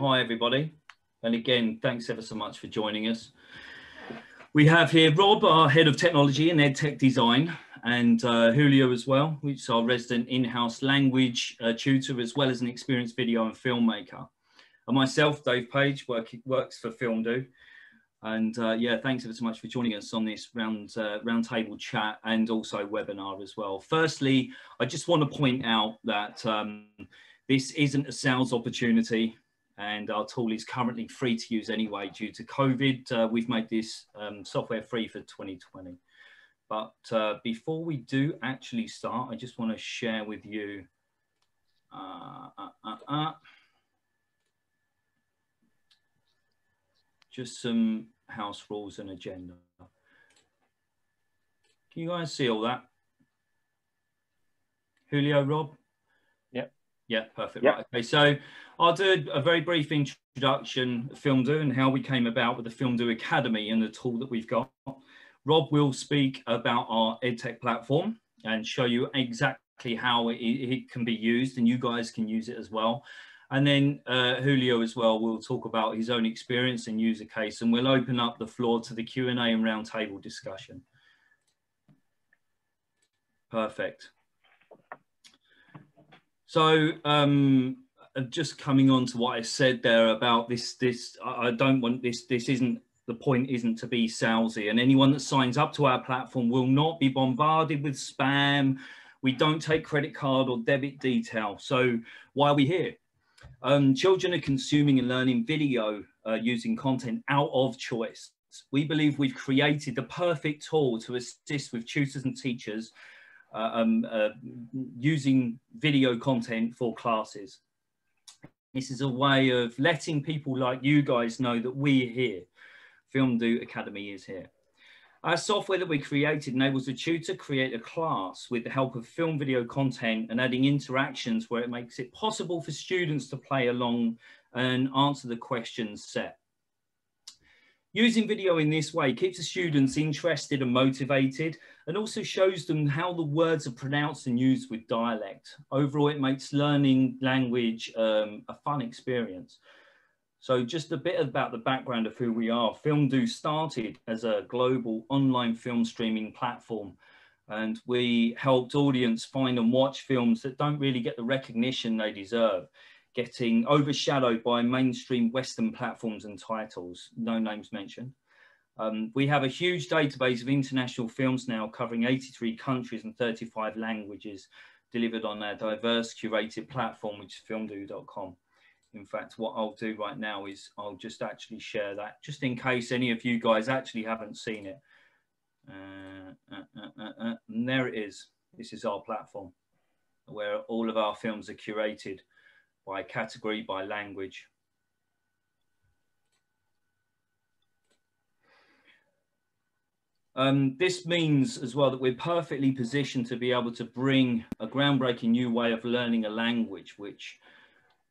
hi everybody. And again, thanks ever so much for joining us. We have here Rob, our head of technology and EdTech design, and uh, Julio as well, which is our resident in-house language uh, tutor, as well as an experienced video and filmmaker. And myself, Dave Page, work, works for FilmDoo. And uh, yeah, thanks ever so much for joining us on this round uh, roundtable chat and also webinar as well. Firstly, I just want to point out that um, this isn't a sales opportunity and our tool is currently free to use anyway due to COVID. Uh, we've made this um, software free for 2020. But uh, before we do actually start, I just want to share with you uh, uh, uh, uh just some house rules and agenda. Can you guys see all that? Julio, Rob? Yeah, perfect. Yep. Right. Okay, so I'll do a very brief introduction of FilmDoo and how we came about with the FilmDoo Academy and the tool that we've got. Rob will speak about our EdTech platform and show you exactly how it, it can be used and you guys can use it as well. And then uh, Julio as well will talk about his own experience and user case, and we'll open up the floor to the Q&A and roundtable discussion. Perfect. So um, uh, just coming on to what I said there about this, this I don't want this, this isn't, the point isn't to be salesy and anyone that signs up to our platform will not be bombarded with spam. We don't take credit card or debit detail. So why are we here? Um, children are consuming and learning video uh, using content out of choice. We believe we've created the perfect tool to assist with tutors and teachers um, uh, using video content for classes. This is a way of letting people like you guys know that we're here. FilmDoo Academy is here. Our software that we created enables a tutor to create a class with the help of film video content and adding interactions where it makes it possible for students to play along and answer the questions set. Using video in this way keeps the students interested and motivated and also shows them how the words are pronounced and used with dialect. Overall, it makes learning language um, a fun experience. So just a bit about the background of who we are. FilmDoo started as a global online film streaming platform and we helped audience find and watch films that don't really get the recognition they deserve, getting overshadowed by mainstream Western platforms and titles, no names mentioned. Um, we have a huge database of international films now covering 83 countries and 35 languages delivered on our diverse curated platform, which is filmdoo.com. In fact, what I'll do right now is I'll just actually share that just in case any of you guys actually haven't seen it. Uh, uh, uh, uh, uh and there it is. This is our platform where all of our films are curated by category, by language. Um, this means as well that we're perfectly positioned to be able to bring a groundbreaking new way of learning a language, which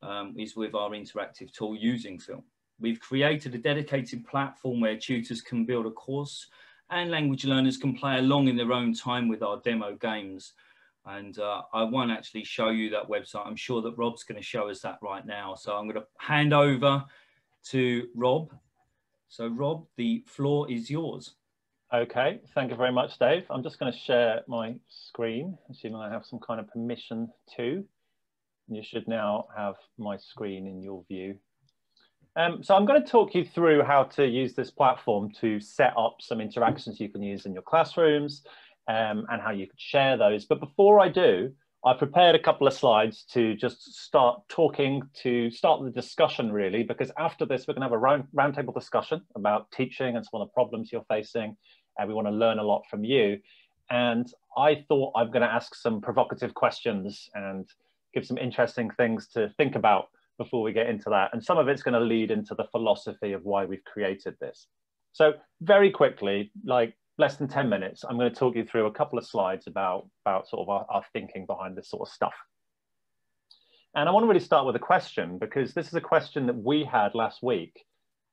um, is with our interactive tool using film. We've created a dedicated platform where tutors can build a course and language learners can play along in their own time with our demo games. And uh, I won't actually show you that website. I'm sure that Rob's going to show us that right now. So I'm going to hand over to Rob. So Rob, the floor is yours. Okay, thank you very much, Dave. I'm just going to share my screen, assuming I have some kind of permission to. You should now have my screen in your view. Um, so I'm going to talk you through how to use this platform to set up some interactions you can use in your classrooms um, and how you could share those. But before I do, I prepared a couple of slides to just start talking, to start the discussion really, because after this, we're gonna have a round roundtable discussion about teaching and some of the problems you're facing. And we wanna learn a lot from you. And I thought I'm gonna ask some provocative questions and give some interesting things to think about before we get into that. And some of it's going to lead into the philosophy of why we've created this. So very quickly, like less than 10 minutes, I'm going to talk you through a couple of slides about, about sort of our, our thinking behind this sort of stuff. And I want to really start with a question because this is a question that we had last week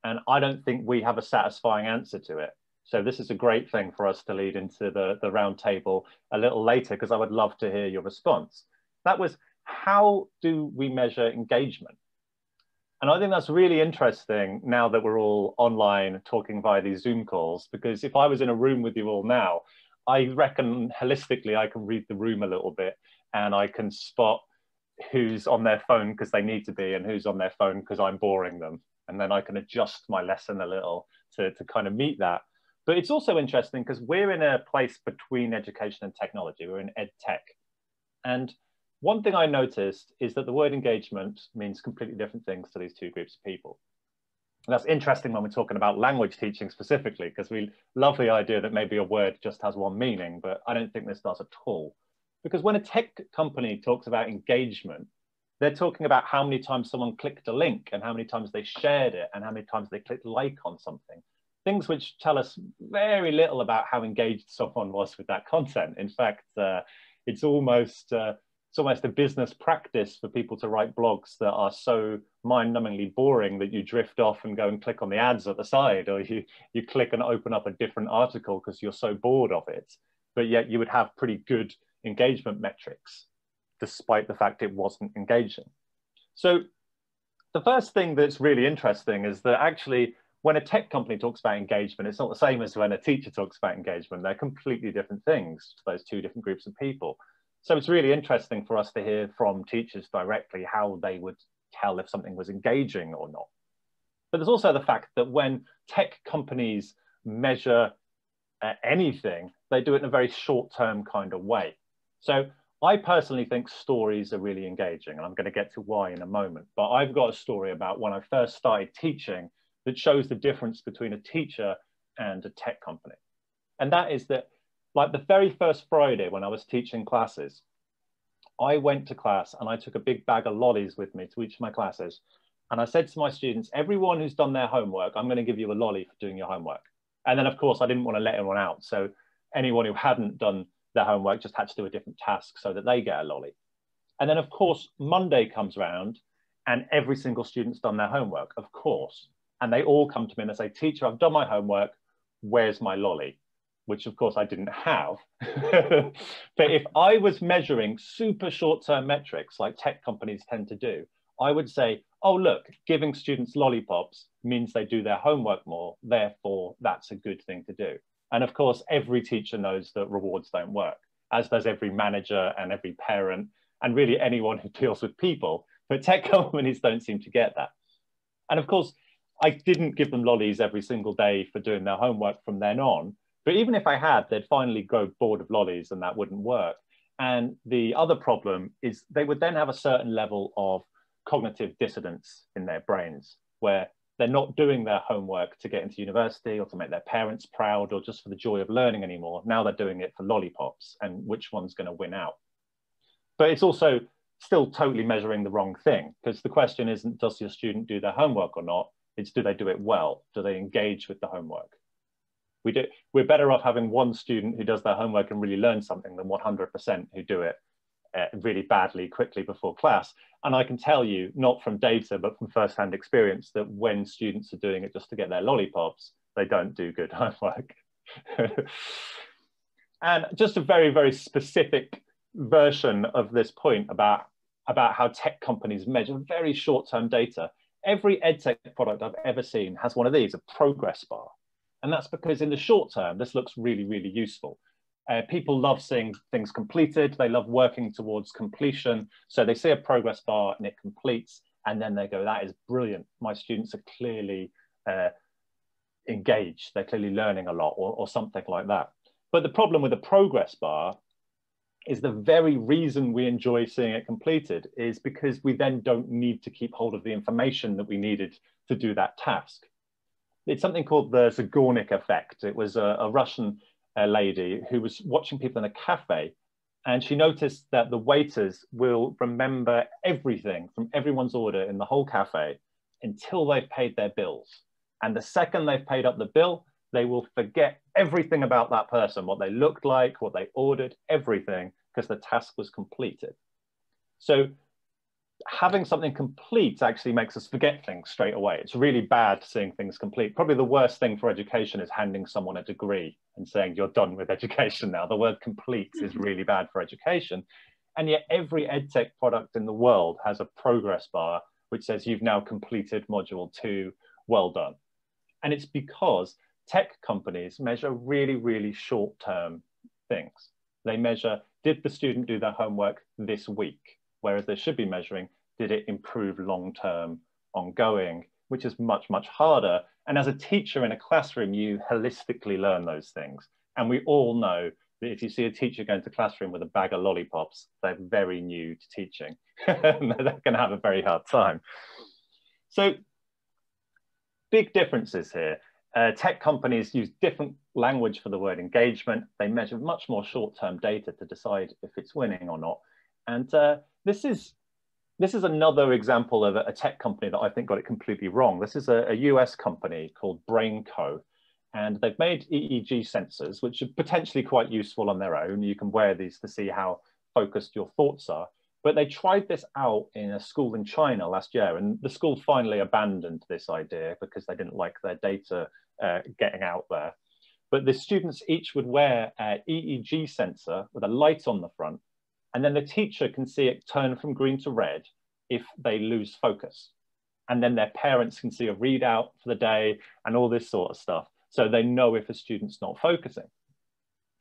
and I don't think we have a satisfying answer to it. So this is a great thing for us to lead into the, the roundtable a little later because I would love to hear your response. That was, how do we measure engagement? And I think that's really interesting now that we're all online talking via these Zoom calls, because if I was in a room with you all now, I reckon holistically I can read the room a little bit and I can spot who's on their phone because they need to be and who's on their phone because I'm boring them. And then I can adjust my lesson a little to, to kind of meet that. But it's also interesting because we're in a place between education and technology. We're in ed tech. And one thing I noticed is that the word engagement means completely different things to these two groups of people. And that's interesting when we're talking about language teaching specifically, because we love the idea that maybe a word just has one meaning, but I don't think this does at all. Because when a tech company talks about engagement, they're talking about how many times someone clicked a link and how many times they shared it and how many times they clicked like on something. Things which tell us very little about how engaged someone was with that content. In fact, uh, it's almost uh, it's almost a business practice for people to write blogs that are so mind-numbingly boring that you drift off and go and click on the ads at the side or you you click and open up a different article because you're so bored of it. But yet you would have pretty good engagement metrics despite the fact it wasn't engaging. So the first thing that's really interesting is that actually when a tech company talks about engagement it's not the same as when a teacher talks about engagement. They're completely different things those two different groups of people so it's really interesting for us to hear from teachers directly how they would tell if something was engaging or not. But there's also the fact that when tech companies measure uh, anything, they do it in a very short term kind of way. So I personally think stories are really engaging, and I'm going to get to why in a moment. But I've got a story about when I first started teaching that shows the difference between a teacher and a tech company. And that is that like the very first Friday when I was teaching classes, I went to class and I took a big bag of lollies with me to each of my classes. And I said to my students, everyone who's done their homework, I'm going to give you a lolly for doing your homework. And then, of course, I didn't want to let anyone out. So anyone who hadn't done their homework just had to do a different task so that they get a lolly. And then, of course, Monday comes around and every single student's done their homework, of course. And they all come to me and they say, Teacher, I've done my homework. Where's my lolly? Which of course I didn't have. but if I was measuring super short-term metrics like tech companies tend to do, I would say, oh, look, giving students lollipops means they do their homework more. Therefore, that's a good thing to do. And of course, every teacher knows that rewards don't work, as does every manager and every parent, and really anyone who deals with people. But tech companies don't seem to get that. And of course, I didn't give them lollies every single day for doing their homework from then on, but even if I had, they'd finally grow bored of lollies and that wouldn't work. And the other problem is they would then have a certain level of cognitive dissonance in their brains where they're not doing their homework to get into university or to make their parents proud or just for the joy of learning anymore. Now they're doing it for lollipops and which one's going to win out. But it's also still totally measuring the wrong thing because the question isn't does your student do their homework or not? It's do they do it well? Do they engage with the homework? We do, we're better off having one student who does their homework and really learns something than 100% who do it uh, really badly quickly before class. And I can tell you, not from data, but from firsthand experience, that when students are doing it just to get their lollipops, they don't do good homework. and just a very, very specific version of this point about, about how tech companies measure very short-term data. Every EdTech product I've ever seen has one of these, a progress bar. And that's because in the short term, this looks really, really useful. Uh, people love seeing things completed. They love working towards completion. So they see a progress bar and it completes, and then they go, that is brilliant. My students are clearly uh, engaged. They're clearly learning a lot or, or something like that. But the problem with a progress bar is the very reason we enjoy seeing it completed is because we then don't need to keep hold of the information that we needed to do that task it's something called the Zeigarnik effect. It was a, a Russian uh, lady who was watching people in a cafe and she noticed that the waiters will remember everything from everyone's order in the whole cafe until they've paid their bills. And the second they've paid up the bill, they will forget everything about that person, what they looked like, what they ordered, everything, because the task was completed. So having something complete actually makes us forget things straight away. It's really bad seeing things complete. Probably the worst thing for education is handing someone a degree and saying you're done with education now. The word complete is mm-hmm. really bad for education. And yet every edtech product in the world has a progress bar which says you've now completed module two, well done. And it's because tech companies measure really, really short-term things. They measure, did the student do their homework this week? Whereas they should be measuring, did it improve long-term, ongoing, which is much, much harder. And as a teacher in a classroom, you holistically learn those things. And we all know that if you see a teacher going to classroom with a bag of lollipops, they're very new to teaching. they're going to have a very hard time. So big differences here. Uh, tech companies use different language for the word engagement. They measure much more short-term data to decide if it's winning or not. And uh, this is this is another example of a, tech company that I think got it completely wrong. This is a, a US company called BrainCo, and they've made EEG sensors, which are potentially quite useful on their own. You can wear these to see how focused your thoughts are. But they tried this out in a school in China last year, and the school finally abandoned this idea because they didn't like their data uh, getting out there. But the students each would wear an EEG sensor with a light on the front, and then the teacher can see it turn from green to red if they lose focus. And then their parents can see a readout for the day and all this sort of stuff. So they know if a student's not focusing.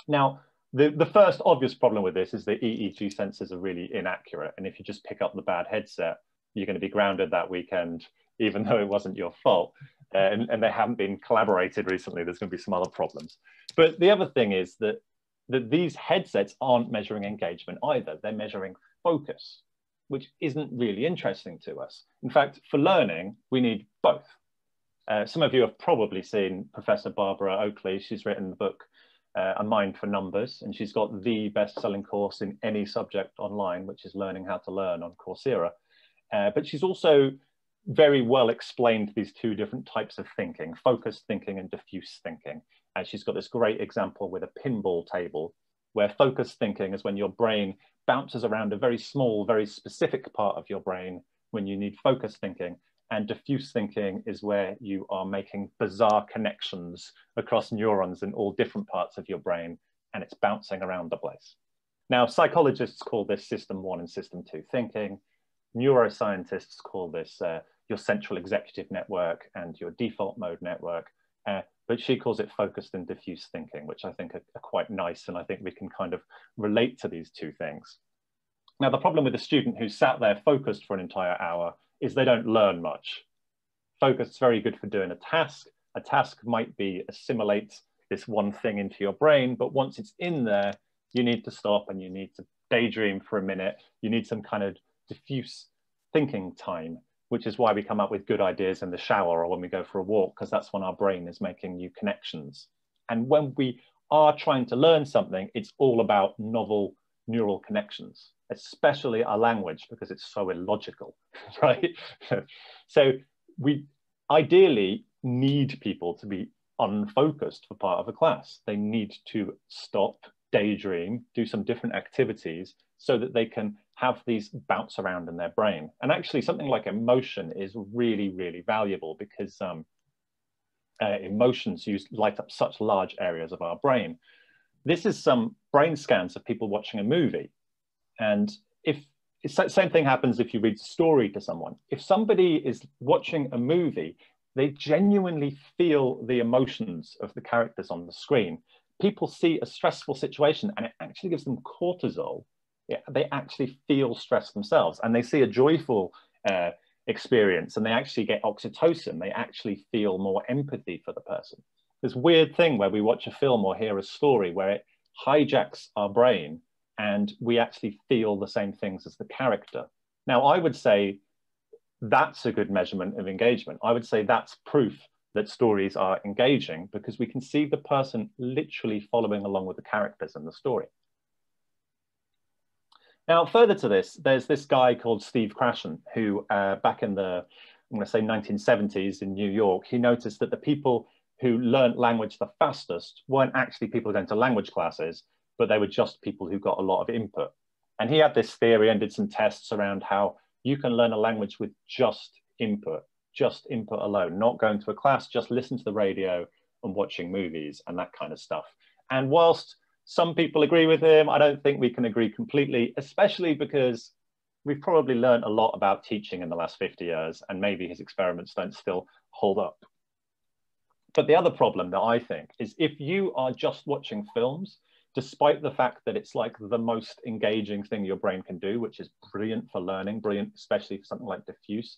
Now, the, the first obvious problem with this is the EEG sensors are really inaccurate. And if you just pick up the bad headset, you're going to be grounded that weekend, even though it wasn't your fault uh, and, and they haven't been collaborated recently, there's going to be some other problems. But the other thing is that, that these headsets aren't measuring engagement either. They're measuring focus, which isn't really interesting to us. In fact, for learning, we need both. Uh, some of you have probably seen Professor Barbara Oakley. She's written the book uh, A Mind for Numbers, and she's got the best-selling course in any subject online, which is Learning How to Learn on Coursera. Uh, but she's also very well explained these two different types of thinking, focused thinking and diffuse thinking. And she's got this great example with a pinball table where focused thinking is when your brain bounces around a very small, very specific part of your brain when you need focused thinking. And diffuse thinking is where you are making bizarre connections across neurons in all different parts of your brain, and it's bouncing around the place. Now, psychologists call this system one and system two thinking. Neuroscientists call this uh, your central executive network and your default mode network. Uh, but she calls it focused and diffuse thinking, which I think are, are, quite nice. And I think we can kind of relate to these two things. Now, the problem with a student who's sat there focused for an entire hour is they don't learn much. Focus is very good for doing a task. A task might be assimilate this one thing into your brain, but once it's in there, you need to stop and you need to daydream for a minute. You need some kind of diffuse thinking time which is why we come up with good ideas in the shower or when we go for a walk, because that's when our brain is making new connections. And when we are trying to learn something, it's all about novel neural connections, especially our language, because it's so illogical, right? so we ideally need people to be unfocused for part of a class. They need to stop, daydream, do some different activities so that they can have these bounce around in their brain. And actually, something like emotion is really, really valuable because um, uh, emotions use light up such large areas of our brain. This is some brain scans of people watching a movie. And if same thing happens if you read a story to someone. If somebody is watching a movie, they genuinely feel the emotions of the characters on the screen. People see a stressful situation and it actually gives them cortisol, they actually feel stress themselves and they see a joyful uh, experience and they actually get oxytocin. They actually feel more empathy for the person. This weird thing where we watch a film or hear a story where it hijacks our brain and we actually feel the same things as the character. Now, I would say that's a good measurement of engagement. I would say that's proof that stories are engaging because we can see the person literally following along with the characters in the story. Now, further to this, there's this guy called Steve Krashen, who uh, back in the, I'm going to say 1970s in New York, he noticed that the people who learned language the fastest weren't actually people going to language classes, but they were just people who got a lot of input. And he had this theory and did some tests around how you can learn a language with just input, just input alone, not going to a class, just listen to the radio and watching movies and that kind of stuff. And whilst some people agree with him. I don't think we can agree completely, especially because we've probably learned a lot about teaching in the last 50 years, and maybe his experiments don't still hold up. But the other problem that I think is if you are just watching films, despite the fact that it's like the most engaging thing your brain can do, which is brilliant for learning, brilliant, especially for something like diffuse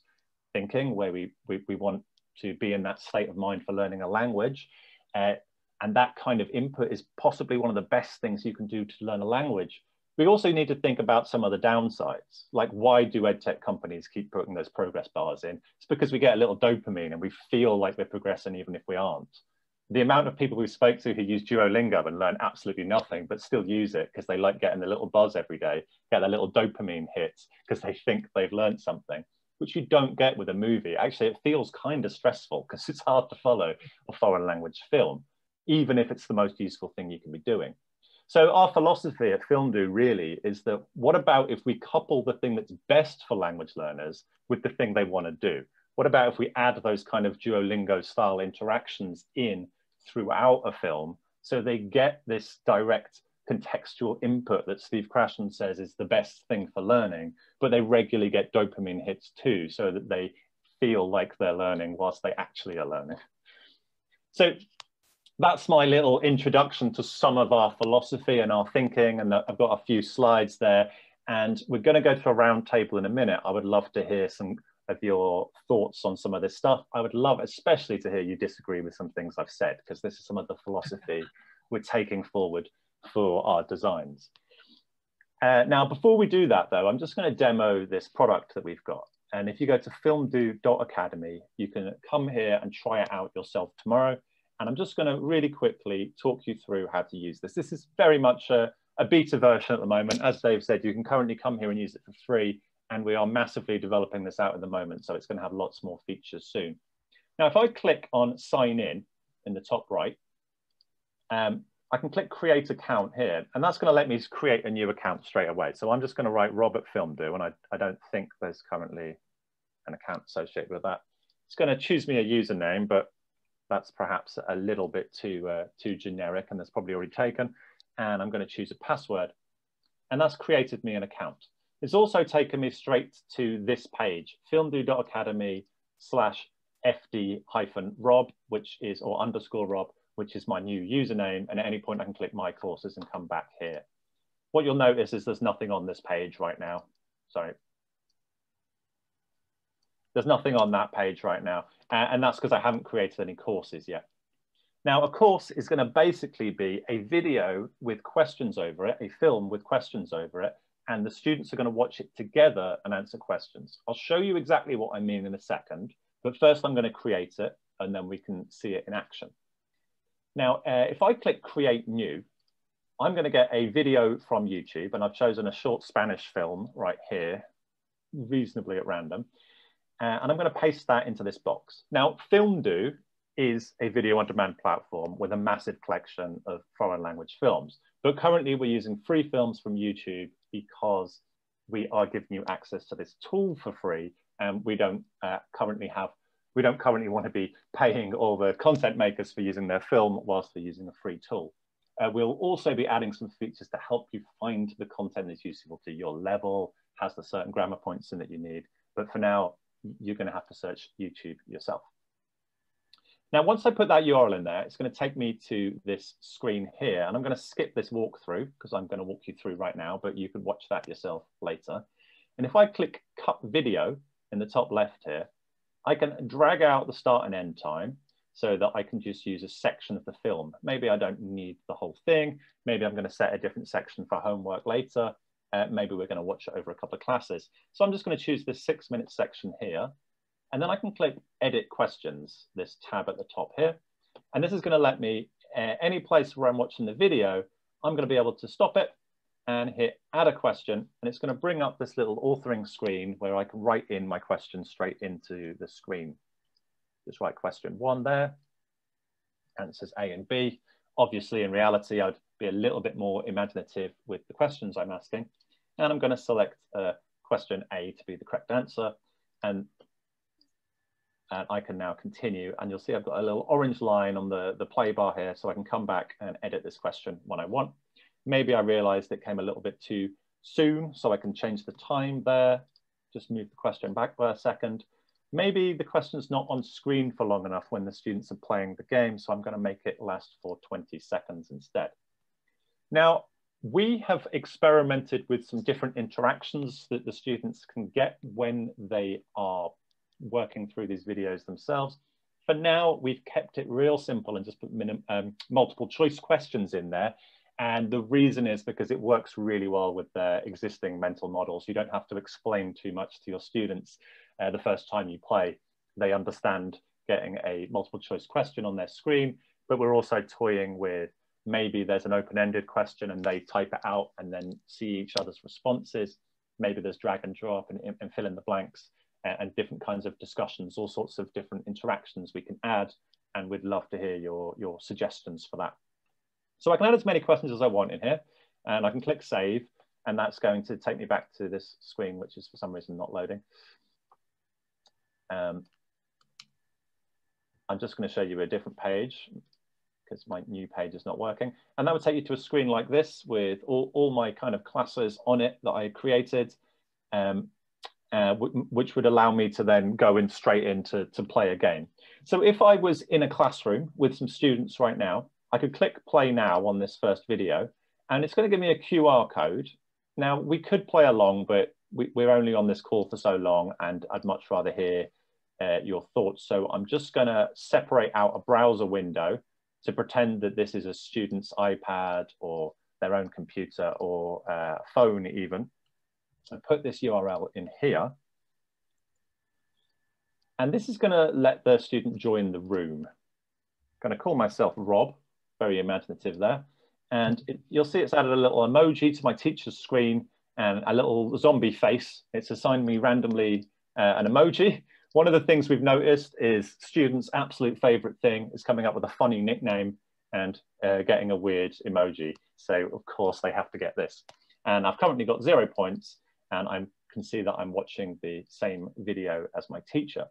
thinking, where we, we, we want to be in that state of mind for learning a language. Uh, and that kind of input is possibly one of the best things you can do to learn a language. We also need to think about some of the downsides, like why do edtech companies keep putting those progress bars in? It's because we get a little dopamine and we feel like we're progressing even if we aren't. The amount of people we spoke to who use Duolingo and learn absolutely nothing, but still use it because they like getting the little buzz every day, get a little dopamine hits because they think they've learned something, which you don't get with a movie. Actually, it feels kind of stressful because it's hard to follow a foreign language film, even if it's the most useful thing you can be doing. So our philosophy at FilmDoo really is that what about if we couple the thing that's best for language learners with the thing they want to do? What about if we add those kind of Duolingo style interactions in throughout a film so they get this direct contextual input that Steve Krashen says is the best thing for learning, but they regularly get dopamine hits too, so that they feel like they're learning whilst they actually are learning. So that's my little introduction to some of our philosophy and our thinking. And I've got a few slides there. And we're going to go to a roundtable in a minute. I would love to hear some of your thoughts on some of this stuff. I would love, especially, to hear you disagree with some things I've said, because this is some of the philosophy we're taking forward for our designs. Uh, now, before we do that, though, I'm just going to demo this product that we've got. And if you go to filmdoo.academy, you can come here and try it out yourself tomorrow. And I'm just going to really quickly talk you through how to use this. This is very much a, a beta version at the moment. As Dave said, you can currently come here and use it for free. And we are massively developing this out at the moment. So it's going to have lots more features soon. Now, if I click on sign in in the top right, um, I can click create account here, and that's going to let me create a new account straight away. So I'm just going to write Robert FilmDoo, and I, I don't think there's currently an account associated with that. It's going to choose me a username, but that's perhaps a little bit too, uh, too generic and that's probably already taken. And I'm going to choose a password. And that's created me an account. It's also taken me straight to this page, filmdoo.academy slash fd hyphen rob, which is, or underscore rob, which is my new username. And at any point I can click my courses and come back here. What you'll notice is there's nothing on this page right now. Sorry. There's nothing on that page right now. And that's because I haven't created any courses yet. Now, a course is going to basically be a video with questions over it, a film with questions over it, and the students are going to watch it together and answer questions. I'll show you exactly what I mean in a second, but first I'm going to create it and then we can see it in action. Now, uh, if I click create new, I'm going to get a video from YouTube and I've chosen a short Spanish film right here, reasonably at random. Uh, and I'm going to paste that into this box. Now, FilmDoo is a video on demand platform with a massive collection of foreign language films. But currently we're using free films from YouTube because we are giving you access to this tool for free and we don't uh, currently have we don't currently want to be paying all the content makers for using their film whilst they're using a free tool. Uh, we'll also be adding some features to help you find the content that's useful to your level, has the certain grammar points in that you need. But for now, you're going to have to search YouTube yourself. Now, once I put that URL in there, it's going to take me to this screen here, and I'm going to skip this walkthrough because I'm going to walk you through right now, but you can watch that yourself later. And if I click cut video in the top left here, I can drag out the start and end time so that I can just use a section of the film. Maybe I don't need the whole thing. Maybe I'm going to set a different section for homework later. Uh, maybe we're going to watch it over a couple of classes. So I'm just going to choose this six minute section here. And then I can click edit questions, this tab at the top here. And this is going to let me, uh, any place where I'm watching the video, I'm going to be able to stop it and hit add a question. And it's going to bring up this little authoring screen where I can write in my question straight into the screen. Just write question one there. And it says A and B. Obviously, in reality, I'd be a little bit more imaginative with the questions I'm asking. And I'm going to select uh, question A to be the correct answer. And, and I can now continue. And you'll see I've got a little orange line on the, the play bar here. So I can come back and edit this question when I want maybe I realized it came a little bit too soon, so I can change the time there. Just move the question back for a second. Maybe the question's not on screen for long enough when the students are playing the game, so I'm gonna make it last for 20 seconds instead. Now, we have experimented with some different interactions that the students can get when they are working through these videos themselves. For now, we've kept it real simple and just put um, multiple choice questions in there. And the reason is because it works really well with their existing mental models. You don't have to explain too much to your students uh, the first time you play. They understand getting a multiple choice question on their screen, but we're also toying with maybe there's an open-ended question and they type it out and then see each other's responses. Maybe there's drag and drop and, and fill in the blanks and, and different kinds of discussions, all sorts of different interactions we can add. And we'd love to hear your, your suggestions for that. So I can add as many questions as I want in here and I can click save and that's going to take me back to this screen, which is for some reason not loading. Um, I'm just going to show you a different page because my new page is not working. And that would take you to a screen like this with all, all my kind of classes on it that I created, um, uh, which would allow me to then go in straight into to play a game. So if I was in a classroom with some students right now, I could click play now on this first video, and it's going to give me a QR code. Now we could play along, but we, are only on this call for so long, and I'd much rather hear uh, your thoughts. So I'm just going to separate out a browser window to pretend that this is a student's iPad or their own computer or uh, phone even. So put this URL in here. And this is going to let the student join the room. To call myself Rob, very imaginative there. And it, you'll see it's added a little emoji to my teacher's screen and a little zombie face. It's assigned me randomly uh, an emoji one of the things we've noticed is students' absolute favorite thing is coming up with a funny nickname and uh, getting a weird emoji. So of course they have to get this. And I've currently got zero points and I can see that I'm watching the same video as my teacher.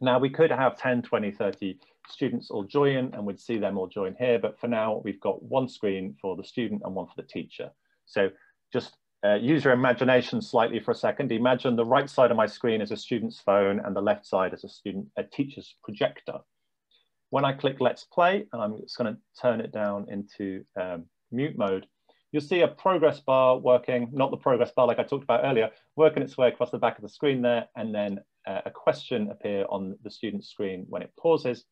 Now we could have 10, 20, 30 students all join and we'd see them all join here, but for now we've got one screen for the student and one for the teacher. So just uh, use your imagination slightly for a second. Imagine the right side of my screen is a student's phone and the left side is a student, a teacher's projector. When I click Let's Play, and I'm just going to turn it down into um, mute mode, you'll see a progress bar working, not the progress bar like I talked about earlier, working its way across the back of the screen there, and then uh, a question appear on the student's screen when it pauses,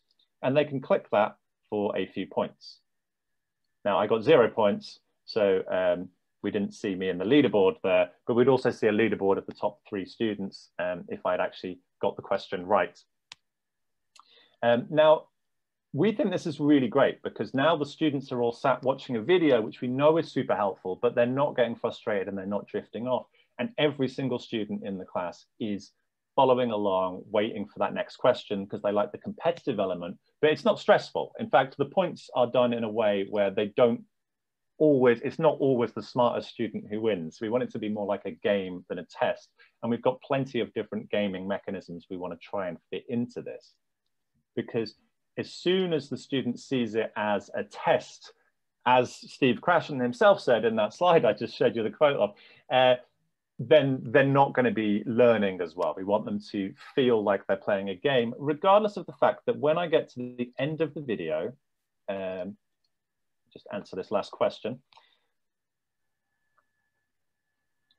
and they can click that for a few points. Now I got zero points, so um, we didn't see me in the leaderboard there, but we'd also see a leaderboard of the top three students um, if I'd actually got the question right. Um, now, we think this is really great because now the students are all sat watching a video, which we know is super helpful, but they're not getting frustrated and they're not drifting off. And every single student in the class is following along, waiting for that next question because they like the competitive element, but it's not stressful. In fact, the points are done in a way where they don't always it's not always the smartest student who wins. We want it to be more like a game than a test. And we've got plenty of different gaming mechanisms we want to try and fit into this. Because as soon as the student sees it as a test as steve krashen himself said in that slide i just showed you the quote of uh, then they're not going to be learning as well. We want them to feel like they're playing a game, regardless of the fact that when I get to the end of the video, um, just answer this last question.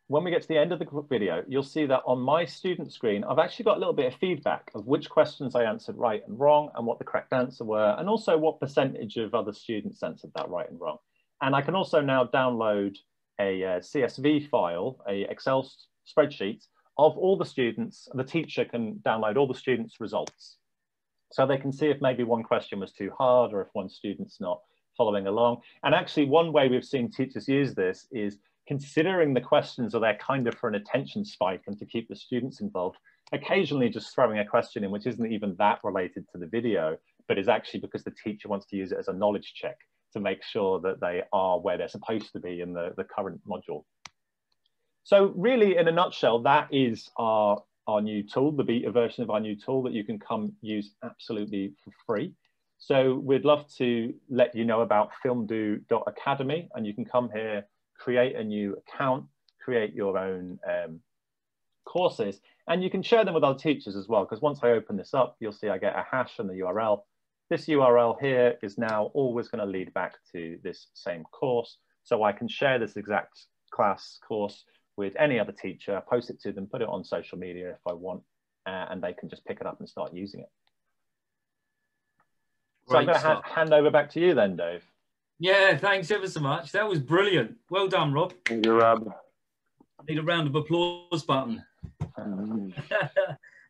When we get to the end of the video, you'll see that on my student screen, I've actually got a little bit of feedback of which questions I answered right and wrong and what the correct answer were, and also what percentage of other students answered that right and wrong. And I can also now download a uh, CSV file, a Excel spreadsheet of all the students. The teacher can download all the students' results. So they can see if maybe one question was too hard or if one student's not following along. And actually one way we've seen teachers use this is considering the questions are there kind of for an attention spike and to keep the students involved, occasionally just throwing a question in which isn't even that related to the video, but is actually because the teacher wants to use it as a knowledge check to make sure that they are where they're supposed to be in the, the current module. So really, in a nutshell, that is our, our new tool, the beta version of our new tool that you can come use absolutely for free. So we'd love to let you know about filmdoo.academy and you can come here, create a new account, create your own um, courses, and you can share them with other teachers as well. Because once I open this up, you'll see I get a hash and the URL. This URL here is now always going to lead back to this same course. So I can share this exact class course with any other teacher, post it to them, put it on social media if I want, uh, and they can just pick it up and start using it. So I'm going to ha hand over back to you then, Dave. Yeah, thanks ever so much. That was brilliant. Well done, Rob. Thank you, Rob. Need a round of applause button. Mm.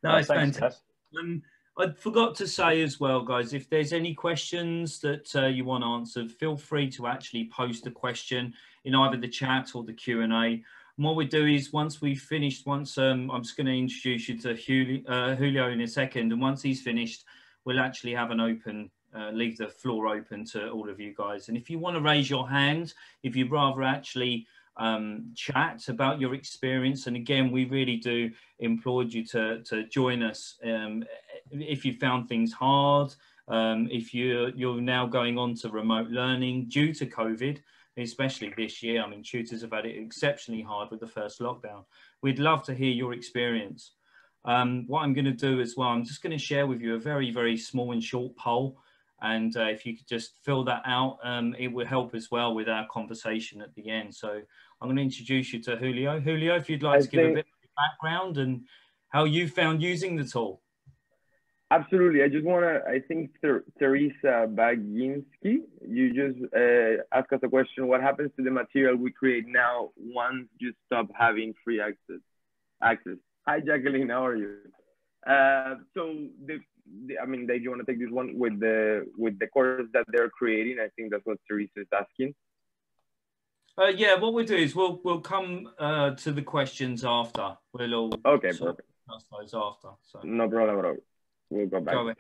no, it's fantastic. Um, I forgot to say as well, guys, if there's any questions that uh, you want answered, feel free to actually post a question in either the chat or the Q&A. And what we do is once we've finished, once um, I'm just going to introduce you to Julio, uh, Julio in a second, and once he's finished, we'll actually have an open uh, leave the floor open to all of you guys. And if you want to raise your hand, if you'd rather actually um, chat about your experience, and again, we really do implore you to, to join us um, if you found things hard, um, if you're, you're now going on to remote learning due to COVID, especially this year. I mean, tutors have had it exceptionally hard with the first lockdown. We'd love to hear your experience. Um, what I'm going to do as well, I'm just going to share with you a very, very small and short poll. And uh, if you could just fill that out, um, it will help as well with our conversation at the end. So I'm going to introduce you to Julio. Julio, if you'd like I to give a bit of background and how you found using the tool. Absolutely. I just want to, I think Ter Teresa Baginski, you just uh, asked us a question. What happens to the material we create now once you stop having free access? Access. Hi, Jacqueline. How are you? Uh, so the, I mean, they you want to take this one with the with the course that they're creating. I think that's what Teresa is asking. Uh, yeah, what we'll do is we'll we'll come uh, to the questions after. We'll all okay, perfect. Those after. So. No problem at all. We'll go back. Go ahead.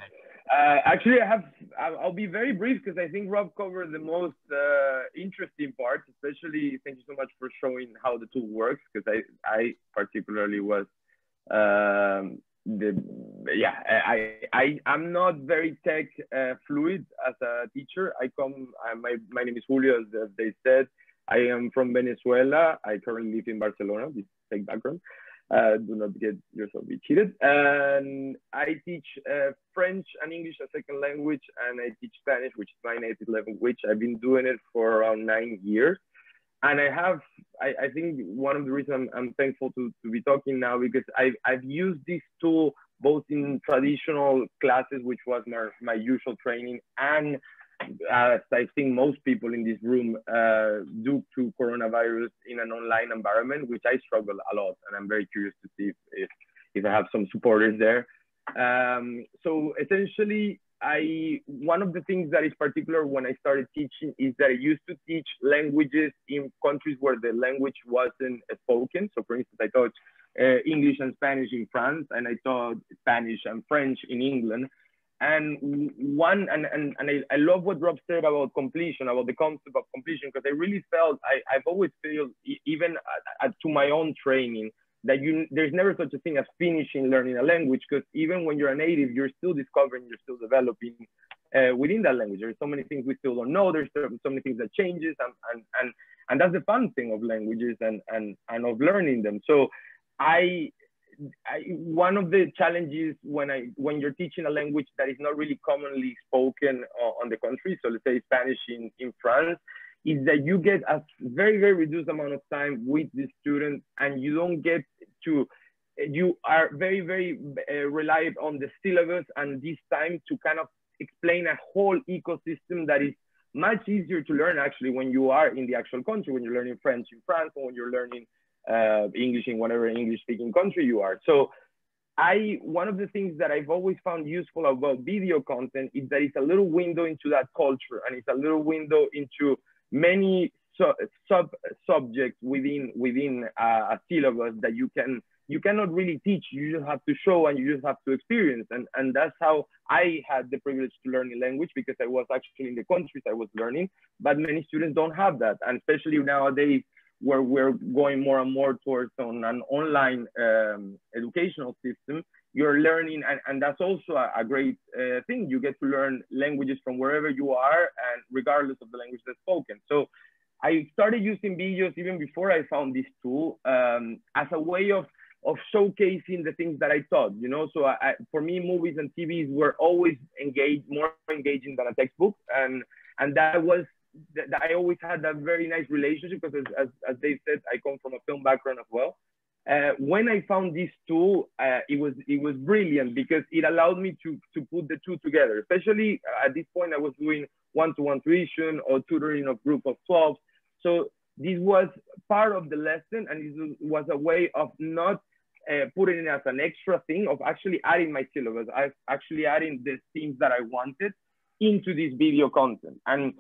Uh, actually, I have. I'll be very brief because I think Rob covered the most uh, interesting part. Especially, thank you so much for showing how the tool works because I, I particularly was um, the yeah I I I'm not very tech uh, fluid as a teacher. I come I, my my name is Julio as they said. I am from Venezuela. I currently live in Barcelona. This tech background. Uh, do not get yourself be cheated. And I teach uh, French and English as second language, and I teach Spanish, which is my native language. I've been doing it for around nine years and I have, I, I, think one of the reasons I'm, I'm, thankful to, to be talking now because I've, I've used this tool both in traditional classes, which was my, my usual training, and as I think most people in this room uh, due to coronavirus in an online environment, which I struggle a lot, and I'm very curious to see if, if, if I have some supporters there. Um, so essentially, I one of the things that is particular when I started teaching is that I used to teach languages in countries where the language wasn't spoken. So, for instance, I taught uh, English and Spanish in France, and I taught Spanish and French in England. And one, and, and, and I, I love what Rob said about completion, about the concept of completion, because I really felt I, I've always felt, even at, at, to my own training, that you there's never such a thing as finishing learning a language because even when you're a native, you're still discovering, you're still developing uh, within that language. There's so many things we still don't know. There's so, many things that changes, and and and and that's the fun thing of languages and and and of learning them. So I. I, one of the challenges when I when you're teaching a language that is not really commonly spoken uh, on the country, so let's say Spanish in, in France, is that you get a very, very reduced amount of time with the students and you don't get to, you are very, very uh, reliant on the syllabus and this time to kind of explain a whole ecosystem that is much easier to learn actually when you are in the actual country, when you're learning French in France or when you're learning uh, English in whatever English speaking country you are. So I, one of the things that I've always found useful about video content is that it's a little window into that culture and it's a little window into many su sub subjects within within uh, a syllabus that you can you cannot really teach. You just have to show and you just have to experience. And and that's how i had the privilege to learn a language because i was actually in the countries i was learning. But many students don't have that. And especially nowadays where we're going more and more towards on an online um, educational system you're learning, and, and that's also a, a great uh, thing. You get to learn languages from wherever you are, and regardless of the language that's spoken. So I started using videos even before I found this tool um, as a way of of showcasing the things that I taught, you know. So I, for me, movies and TVs were always engaged, more engaging than a textbook, and and that was that I always had that very nice relationship because as, as, as they said, I come from a film background as well. Uh, when I found this tool, uh, it was it was brilliant because it allowed me to to put the two together. Especially at this point, I was doing one-to-one tuition or tutoring of group of 12. So this was part of the lesson, and it was a way of not uh, putting it as an extra thing, of actually adding my syllabus. I actually adding the themes that I wanted into this video content, and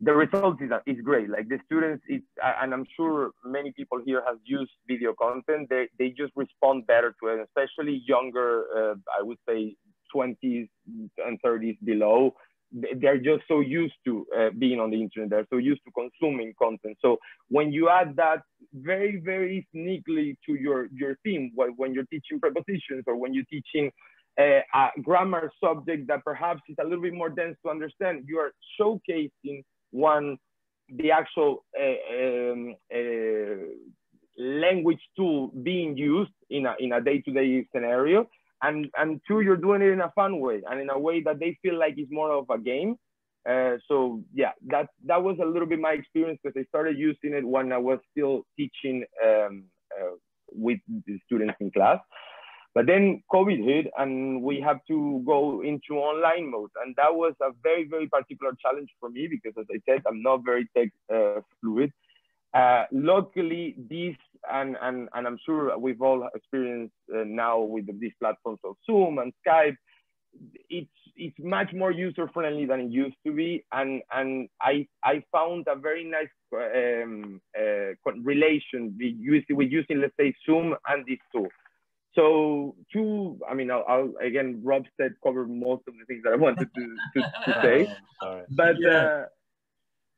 the result is, is great. Like the students, it's, and I'm sure many people here have used video content. They, they just respond better to it, especially younger, uh, I would say 20s and 30s below. They're just so used to uh, being on the internet. They're so used to consuming content. So when you add that very, very sneakily to your, your theme, when you're teaching prepositions or when you're teaching uh, a grammar subject that perhaps is a little bit more dense to understand, you are showcasing one, the actual uh, um, uh, language tool being used in a, in a day-to-day scenario. And, and two, you're doing it in a fun way and in a way that they feel like it's more of a game. Uh, so yeah, that, that was a little bit my experience because I started using it when I was still teaching um, uh, with the students in class. But then COVID hit and we have to go into online mode. And that was a very, very particular challenge for me because as I said, I'm not very tech uh, fluid. Uh, luckily, this, and, and, and I'm sure we've all experienced uh, now with these platforms of Zoom and Skype, it's, it's much more user friendly than it used to be. And, and I, I found a very nice um, uh, relation with using, with using, let's say, Zoom and this tool. So two, I mean, I'll, I'll, again, Rob said covered most of the things that I wanted to, to, to say, but yeah. uh,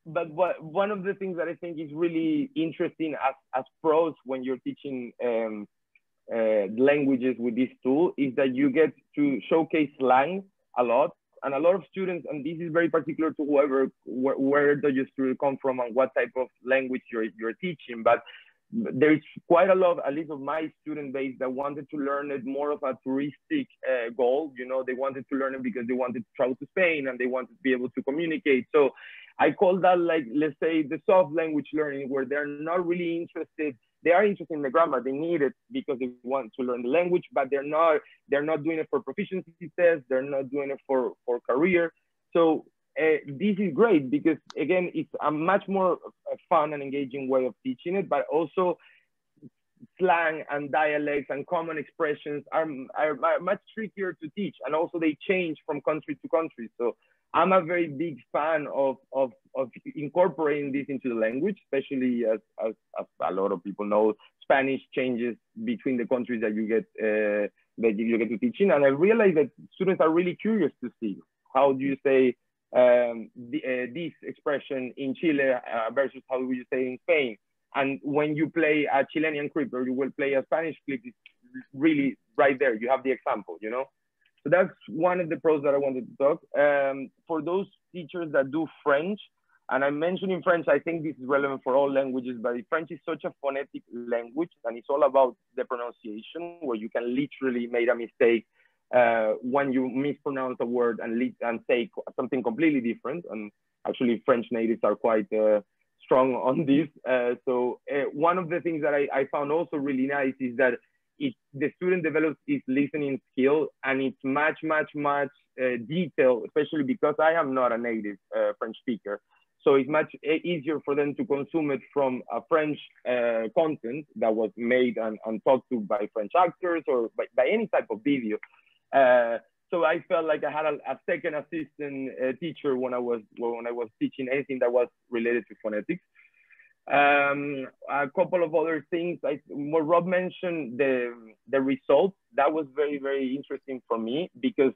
but what one of the things that I think is really interesting as as pros when you're teaching um, uh, languages with this tool is that you get to showcase slang a lot, and a lot of students, and this is very particular to whoever where, where does your student come from and what type of language you're you're teaching, but there's quite a lot, at least of my student base, that wanted to learn it more of a touristic uh, goal. You know, they wanted to learn it because they wanted to travel to Spain and they wanted to be able to communicate. So I call that like, let's say, the soft language learning, where they're not really interested. They are interested in the grammar. They need it because they want to learn the language, but they're not. They're not doing it for proficiency tests. They're not doing it for for career. So uh, this is great because again, it's a much more fun and engaging way of teaching it, but also slang and dialects and common expressions are, are, are, much trickier to teach. And also they change from country to country. So I'm a very big fan of, of, of incorporating this into the language, especially as, as, as a lot of people know, Spanish changes between the countries that you get, uh, that you get to teach in. And I realize that students are really curious to see how do you say um, the, uh, this expression in Chile uh, versus how you say in Spain. And when you play a Chilean clip or you will play a Spanish clip, it's really right there. You have the example, you know? So that's one of the pros that I wanted to talk. Um, for those teachers that do French, and I'm mentioning French, I think this is relevant for all languages, but French is such a phonetic language and it's all about the pronunciation where you can literally make a mistake uh, when you mispronounce a word and, lead, and say something completely different. And actually, French natives are quite uh, strong on this. Uh, so uh, one of the things that I, I, found also really nice is that it, the student develops his listening skill and it's much, much, much uh, detailed, especially because I am not a native uh, French speaker. So it's much easier for them to consume it from a French content that was made and, and talked to by French actors or by, by any type of video. Uh, so I felt like I had a, a second assistant uh, teacher when I was when I was teaching anything that was related to phonetics. Um, a couple of other things, like what Rob mentioned, the the results that was very very interesting for me because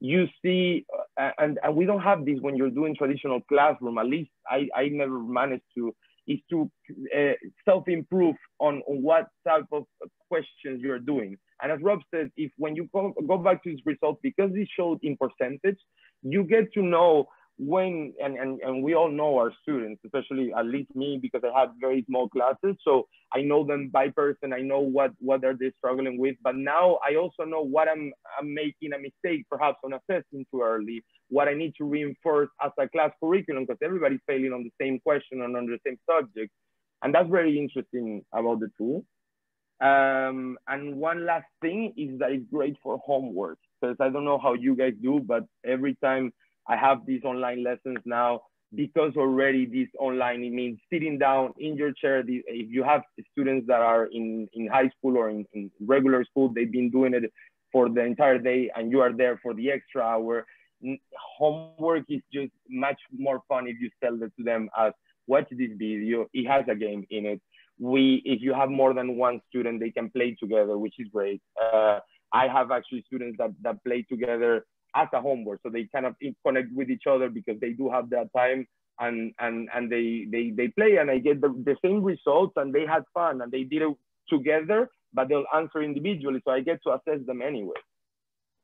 you see, uh, and, and we don't have this when you're doing traditional classroom. At least I, I never managed to is to uh, self-improve on, on what type of questions you're doing. And as Rob said, if when you go, go back to his results, because he showed in percentage, you get to know when and, and and we all know our students especially at least me because i have very small classes. So i know them by person. I know what what are they struggling with. But now i also know what i'm i'm making a mistake perhaps on assessing too early. What i need to reinforce as a class curriculum because everybody's failing on the same question and on the same subject. And that's very interesting about the tool um, and one last thing is that it's great for homework because i don't know how you guys do but every time I have these online lessons now because already this online, it means sitting down in your chair. If you have students that are in, in high school or in, in regular school, they've been doing it for the entire day and you are there for the extra hour. Homework is just much more fun if you tell it to them as watch this video. It has a game in it. We, if you have more than one student, they can play together, which is great. Uh, I have actually students that, that play together as a homework. So they kind of connect with each other because they do have that time and and and they they they play and I get the, the same results and they had fun and they did it together, but they'll answer individually. So I get to assess them anyway.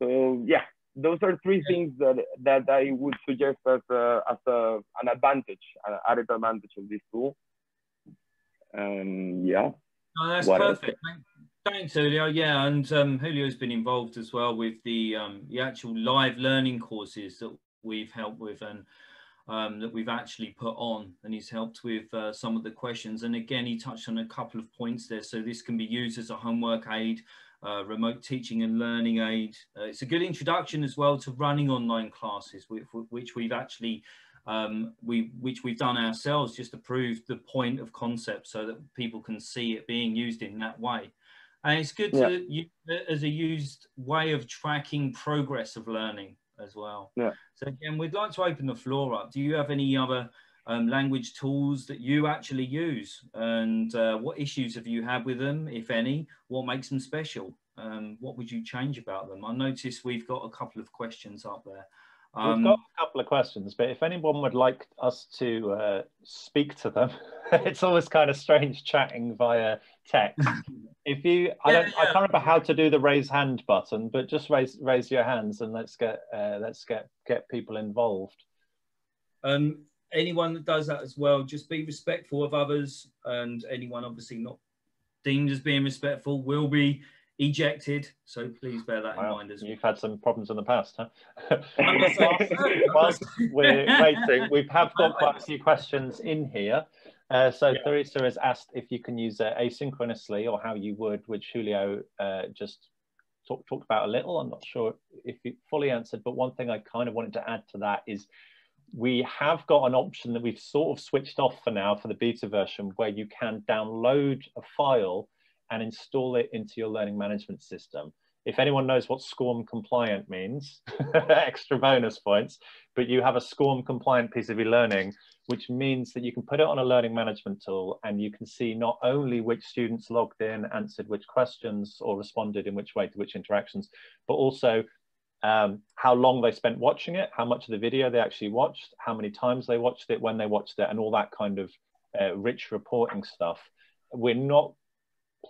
So yeah, those are three things that that I would suggest as a, as a, an advantage, an added advantage of this tool. And yeah. Oh, that's what perfect. Thanks, Julio. Yeah, and um, Julio's been involved as well with the um, the actual live learning courses that we've helped with and um, that we've actually put on, and he's helped with uh, some of the questions. And again, he touched on a couple of points there. So this can be used as a homework aid, uh, remote teaching and learning aid. Uh, it's a good introduction as well to running online classes, which, which we've actually um, we which we've done ourselves just to prove the point of concept so that people can see it being used in that way. And it's good yeah. to use as a used way of tracking progress of learning as well. Yeah. So again, we'd like to open the floor up. Do you have any other um, language tools that you actually use, and uh, what issues have you had with them, if any? What makes them special? Um, what would you change about them? I notice we've got a couple of questions up there. Um, We've got a couple of questions, but if anyone would like us to uh, speak to them, it's always kind of strange chatting via text. if you, I don't, yeah. I can't remember how to do the raise hand button, but just raise raise your hands and let's get uh, let's get get people involved. Um, anyone that does that as well, just be respectful of others, and anyone obviously not deemed as being respectful will be ejected. So please bear that wow. in mind as well. You've had some problems in the past, huh? whilst, we're waiting, we have got quite a few questions in here. Uh, so yeah. Teresa has asked if you can use uh, asynchronously or how you would, which Julio uh, just talk, talked about a little. I'm not sure if you fully answered, but one thing I kind of wanted to add to that is we have got an option that we've sort of switched off for now for the beta version where you can download a file and install it into your learning management system. If anyone knows what SCORM compliant means, extra bonus points, but you have a SCORM compliant piece of e-learning, which means that you can put it on a learning management tool and you can see not only which students logged in, answered which questions or responded in which way to which interactions, but also um, how long they spent watching it, how much of the video they actually watched, how many times they watched it, when they watched it, and all that kind of uh, rich reporting stuff. We're not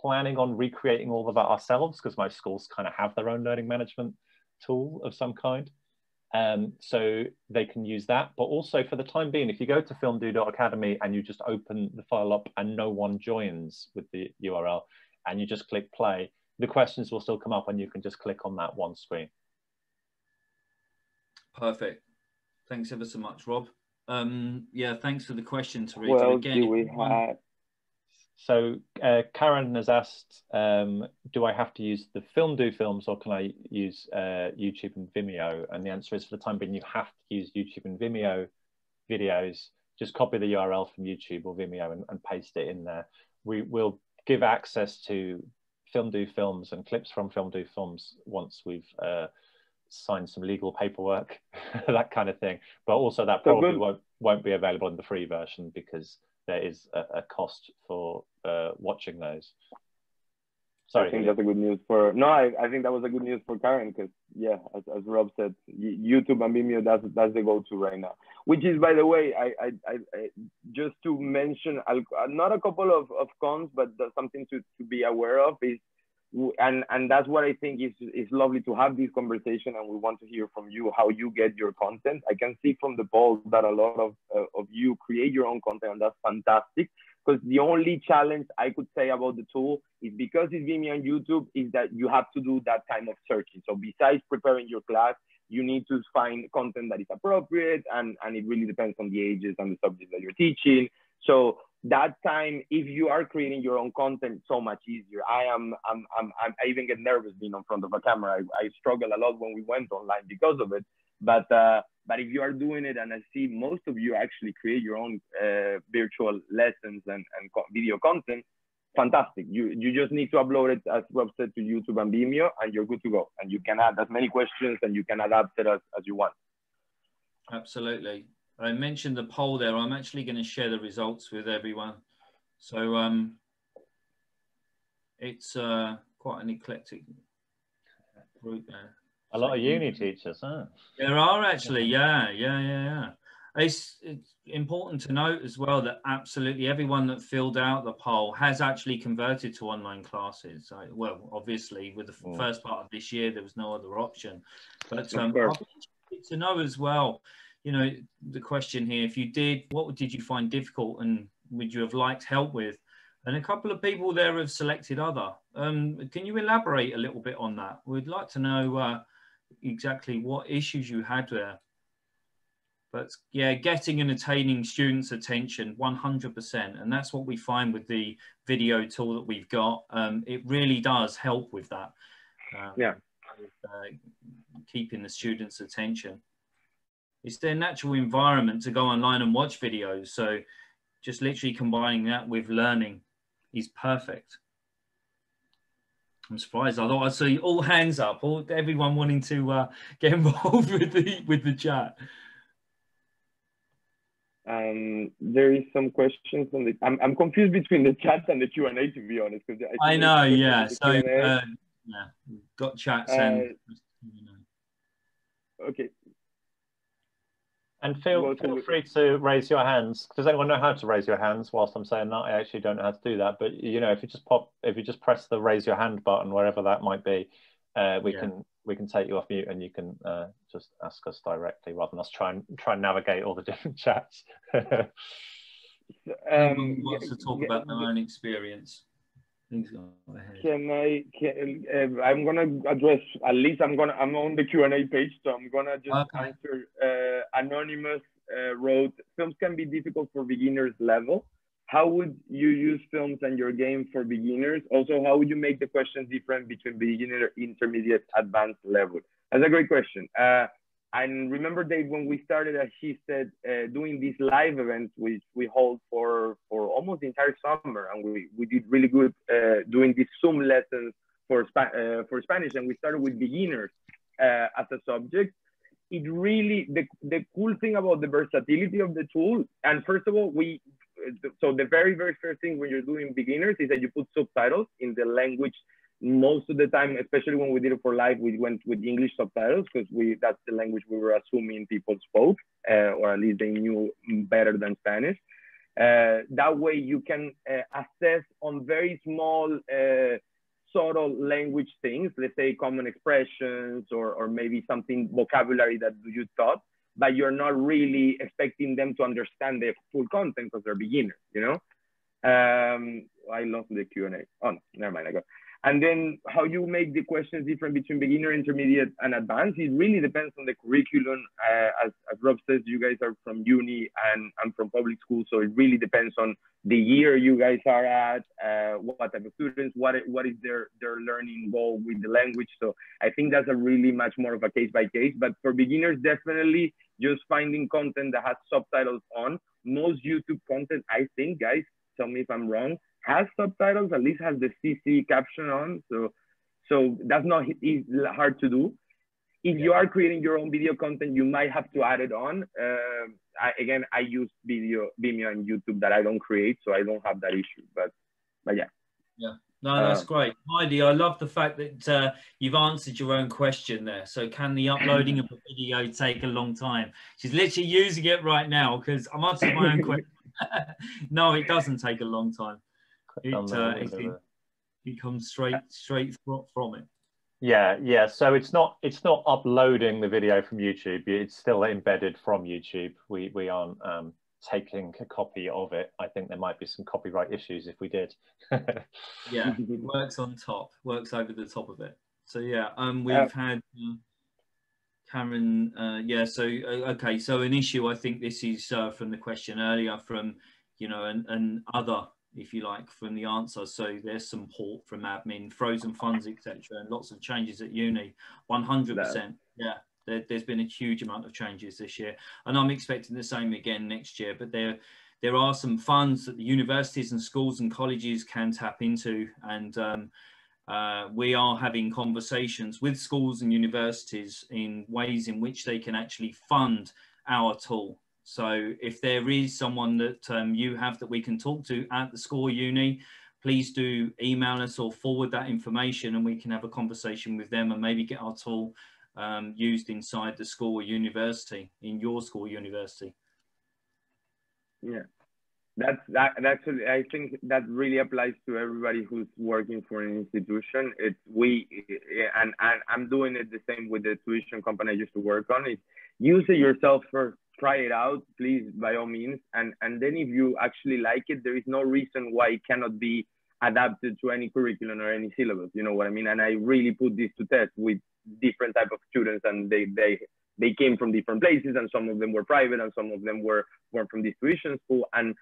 planning on recreating all of that ourselves because most schools kind of have their own learning management tool of some kind. Um, so they can use that. But also for the time being, if you go to filmdoo.academy and you just open the file up and no one joins with the URL and you just click play, the questions will still come up and you can just click on that one screen. Perfect. Thanks ever so much, Rob. Um, yeah, thanks for the question, Teresa. Well, Again, do we have so uh, Karen has asked, um, do I have to use the FilmDoo films or can I use uh, YouTube and Vimeo? And the answer is for the time being, you have to use YouTube and Vimeo videos. Just copy the URL from YouTube or Vimeo and, and paste it in there. We will give access to FilmDoo films and clips from FilmDoo films once we've uh, signed some legal paperwork, that kind of thing. But also that probably won't, won't be available in the free version because there is a, a cost for uh, watching those. Sorry, I think that's a good news for no. I, I think that was a good news for Karen because yeah, as, as Rob said, YouTube and Vimeo that's that's the go-to right now. Which is, by the way, I I, I, I just to mention, not a couple of, of cons, but something to, to be aware of is and and that's what I think is is lovely to have this conversation, and we want to hear from you how you get your content. I can see from the poll that a lot of uh, of you create your own content, and that's fantastic. Because the only challenge I could say about the tool is because it's Vimeo and YouTube is that you have to do that kind of searching. So besides preparing your class, you need to find content that is appropriate, and and it really depends on the ages and the subject that you're teaching. So that time, if you are creating your own content, so much easier. I am, I'm, I'm, I'm i even get nervous being in front of a camera. I, I struggle a lot when we went online because of it. But, uh, but if you are doing it, and I see most of you actually create your own uh, virtual lessons and, and video content, fantastic. You, you just need to upload it, as Rob said, to YouTube and Vimeo, and you're good to go. And you can add as many questions and you can adapt it as, as you want. Absolutely. I mentioned the poll there. I'm actually going to share the results with everyone. So um, it's uh, quite an eclectic group there. A lot of uni teachers, huh? There are actually, yeah, yeah, yeah, yeah. It's, it's important to note as well that absolutely everyone that filled out the poll has actually converted to online classes. So, well, obviously, with the mm. first part of this year, there was no other option. But um, to know as well you know, the question here, if you did, what did you find difficult and would you have liked help with? And a couple of people there have selected other. Um, can you elaborate a little bit on that? We'd like to know uh, exactly what issues you had there. But yeah, getting and attaining students' attention 100%. And that's what we find with the video tool that we've got. Um, it really does help with that. Uh, yeah. With, uh, keeping the students' attention it's their natural environment to go online and watch videos. So just literally combining that with learning is perfect. I'm surprised. I thought I'd see all hands up, all everyone wanting to uh, get involved with the with the chat. Um, there is some questions on the. I'm, I'm confused between the chat and the Q and A to be honest. Because I, I know, yeah. So uh, yeah, got chats and. Uh, okay, and feel, feel free to raise your hands. Does anyone know how to raise your hands? Whilst I'm saying that, I actually don't know how to do that. But you know, if you just pop, if you just press the raise your hand button wherever that might be, uh, we yeah. can we can take you off mute and you can uh, just ask us directly rather than us try and try and navigate all the different chats. um, wants to talk about their own experience. Can I? Can, uh, I'm gonna address at least. I'm gonna. I'm on the Q and A page, so I'm gonna just okay. answer. Uh, anonymous uh, wrote, "Films can be difficult for beginners level. How would you use films and your game for beginners? Also, how would you make the questions different between beginner, intermediate, advanced level?" That's a great question. Uh, and remember, Dave, when we started, as he said, uh, doing these live events, which we hold for, for almost the entire summer, and we, we did really good uh, doing these Zoom lessons for, uh, for Spanish, and we started with beginners uh, as a subject. It really, the, the cool thing about the versatility of the tool, and first of all, we, so the very, very first thing when you're doing beginners is that you put subtitles in the language most of the time, especially when we did it for live, we went with English subtitles because we that's the language we were assuming people spoke, uh, or at least they knew better than Spanish. Uh, that way, you can uh, assess on very small, uh, subtle language things, let's say common expressions or, or maybe something vocabulary that you thought, but you're not really expecting them to understand the full content because they're beginners, you know? Um, I lost the Q&A. Oh, no, never mind, I got and then how you make the questions different between beginner, intermediate, and advanced, it really depends on the curriculum. Uh, as, as Rob says, you guys are from uni and I'm from public school. So it really depends on the year you guys are at, uh, what type of students, what, what is their, their learning goal with the language. So I think that's a really much more of a case by case. But for beginners, definitely just finding content that has subtitles on. Most YouTube content, I think, guys, tell me if I'm wrong, has subtitles, at least has the CC caption on. So, so that's not easy, hard to do. If you are creating your own video content, you might have to add it on. Uh, I, again, I use video, Vimeo and YouTube that I don't create, so I don't have that issue. But, but yeah. Yeah. No, that's uh, great. Heidi, I love the fact that uh, you've answered your own question there. So, can the uploading of a video take a long time? She's literally using it right now because I'm answering my own question. no, it doesn't take a long time. It, uh, it, He comes straight straight from it. Yeah, yeah. So it's not it's not uploading the video from YouTube. It's still embedded from YouTube. We we aren't um, taking a copy of it. I think there might be some copyright issues if we did. yeah, It works on top, works over the top of it. So yeah, um, we've uh, had uh, Cameron. Uh, yeah, so uh, okay, so an issue. I think this is uh, from the question earlier from you know and, and other if you like, from the answer. So there's some port from admin, frozen funds, etc., and lots of changes at uni. 100%. Yeah, there, has been a huge amount of changes this year, and I'm expecting the same again next year. But there, there are some funds that the universities and schools and colleges can tap into, and um, uh, we are having conversations with schools and universities in ways in which they can actually fund our tool so if there is someone that um, you have that we can talk to at the school uni, please do email us or forward that information and we can have a conversation with them and maybe get our tool um, used inside the school or university, in your school university. Yeah, that's that. Actually, I think that really applies to everybody who's working for an institution. It's we, and, and I'm doing it the same with the tuition company I used to work on. It use it yourself first try it out, please, by all means. And, and then if you actually like it, there is no reason why it cannot be adapted to any curriculum or any syllabus. You know what I mean? And I really put this to test with different type of students and they, they, they came from different places and some of them were private and some of them were, were from this tuition school. And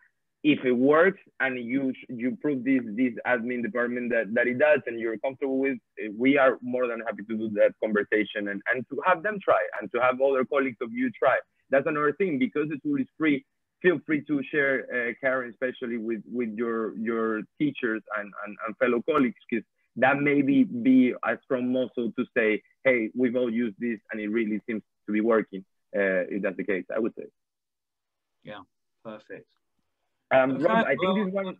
if it works and you you prove this this admin department that, that it does and you're comfortable with we are more than happy to do that conversation and, and to have them try and to have other colleagues of you try that's another thing because the tool is free feel free to share uh, karen especially with with your your teachers and and, and fellow colleagues because that maybe be a strong muscle to say hey we've all used this and it really seems to be working uh, if that's the case i would say yeah perfect um, Rob, I think this one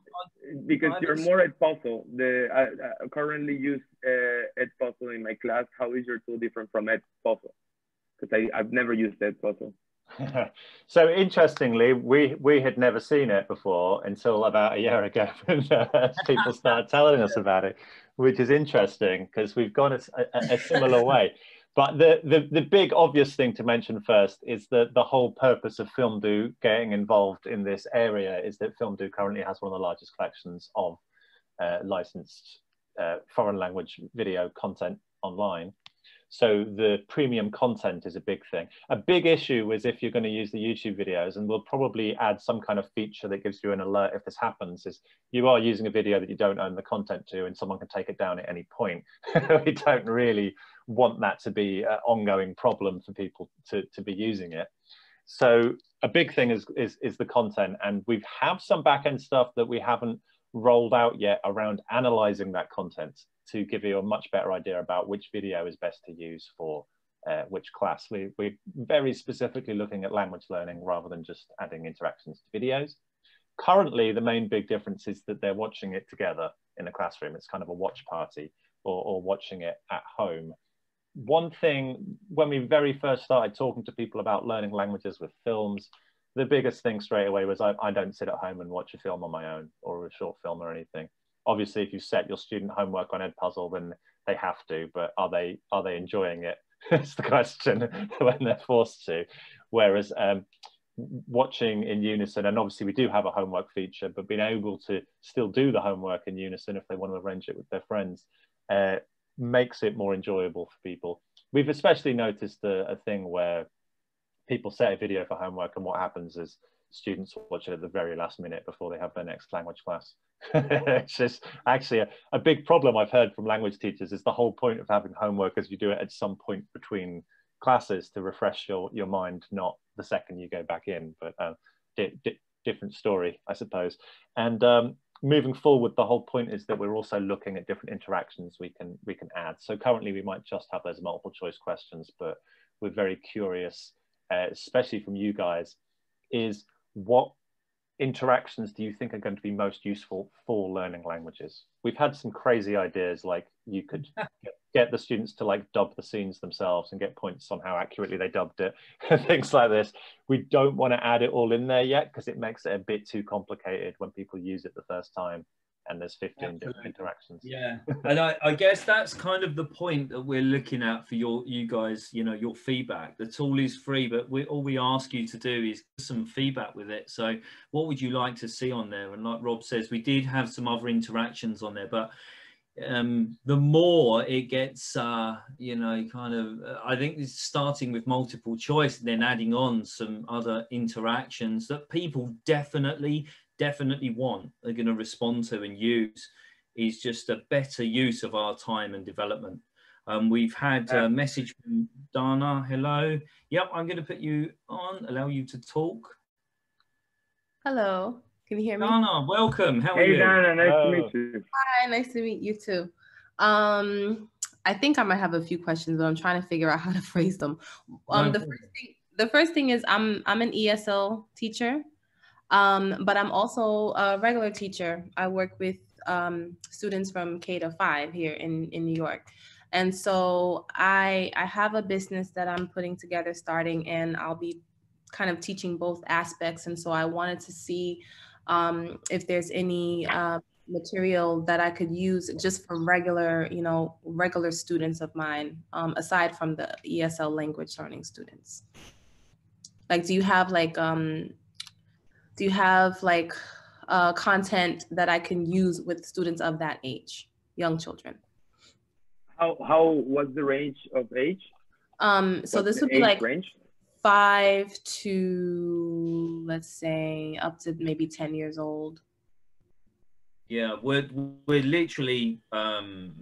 because you're more Edpuzzle. The I, I currently use uh, Edpuzzle in my class. How is your tool different from Edpuzzle? Because I've never used Edpuzzle. so interestingly, we we had never seen it before until about a year ago when uh, people started telling us about it, which is interesting because we've gone a, a, a similar way. But the, the, the big obvious thing to mention first is that the whole purpose of FilmDoo getting involved in this area is that FilmDoo currently has one of the largest collections of uh, licensed uh, foreign language video content online. So the premium content is a big thing. A big issue is if you're going to use the YouTube videos, and we'll probably add some kind of feature that gives you an alert if this happens, is you are using a video that you don't own the content to and someone can take it down at any point. we don't really want that to be an ongoing problem for people to, to be using it. So a big thing is, is, is the content and we have some backend stuff that we haven't rolled out yet around analyzing that content to give you a much better idea about which video is best to use for uh, which class. We, we're very specifically looking at language learning rather than just adding interactions to videos. Currently, the main big difference is that they're watching it together in a classroom. It's kind of a watch party or, or watching it at home. One thing, when we very first started talking to people about learning languages with films, the biggest thing straight away was I, I don't sit at home and watch a film on my own or a short film or anything obviously if you set your student homework on Edpuzzle, then they have to, but are they are they enjoying it? That's the question when they're forced to. Whereas um, watching in unison, and obviously we do have a homework feature, but being able to still do the homework in unison if they want to arrange it with their friends uh, makes it more enjoyable for people. We've especially noticed a, a thing where people set a video for homework, and what happens is students watch it at the very last minute before they have their next language class. it's just actually a, a, big problem I've heard from language teachers is the whole point of having homework is you do it at some point between classes to refresh your, your mind, not the second you go back in, but uh, di di different story, I suppose. And um, moving forward, the whole point is that we're also looking at different interactions we can, we can add. So currently we might just have those multiple choice questions, but we're very curious, uh, especially from you guys, is what interactions do you think are going to be most useful for learning languages? We've had some crazy ideas like you could get the students to like dub the scenes themselves and get points on how accurately they dubbed it, things like this. We don't want to add it all in there yet because it makes it a bit too complicated when people use it the first time. And there's 15 Absolutely. different interactions. Yeah, and I, I, guess that's kind of the point that we're looking at for your you guys. You know, your feedback. The tool is free, but we, all we ask you to do is some feedback with it. So, what would you like to see on there? And like Rob says, we did have some other interactions on there, but um, the more it gets, uh, you know, kind of, uh, I think it's starting with multiple choice, and then adding on some other interactions that people definitely definitely want, they're going to respond to and use, is just a better use of our time and development. Um, we've had a message from Dana. Hello. Yep, I'm going to put you on, allow you to talk. Hello. Can you hear me? Dana, welcome. How are hey, you? Hey, Dana. Nice to meet you. Hi, nice to meet you too. Um, I think I might have a few questions, but I'm trying to figure out how to phrase them. Um, the first thing, the first thing is I'm I'm an ESL teacher. Um, but I'm also a regular teacher. I work with um, students from K to five here in, in New York. And so I, I have a business that I'm putting together starting and I'll be kind of teaching both aspects. And so I wanted to see um, if there's any uh, material that I could use just for regular, you know, regular students of mine, um, aside from the ESL language learning students. Like, do you have like um, do you have like uh, content that I can use with students of that age, young children? How how was the range of age? Um, so What's this would be like range? five to let's say up to maybe ten years old. Yeah, we're we're literally um,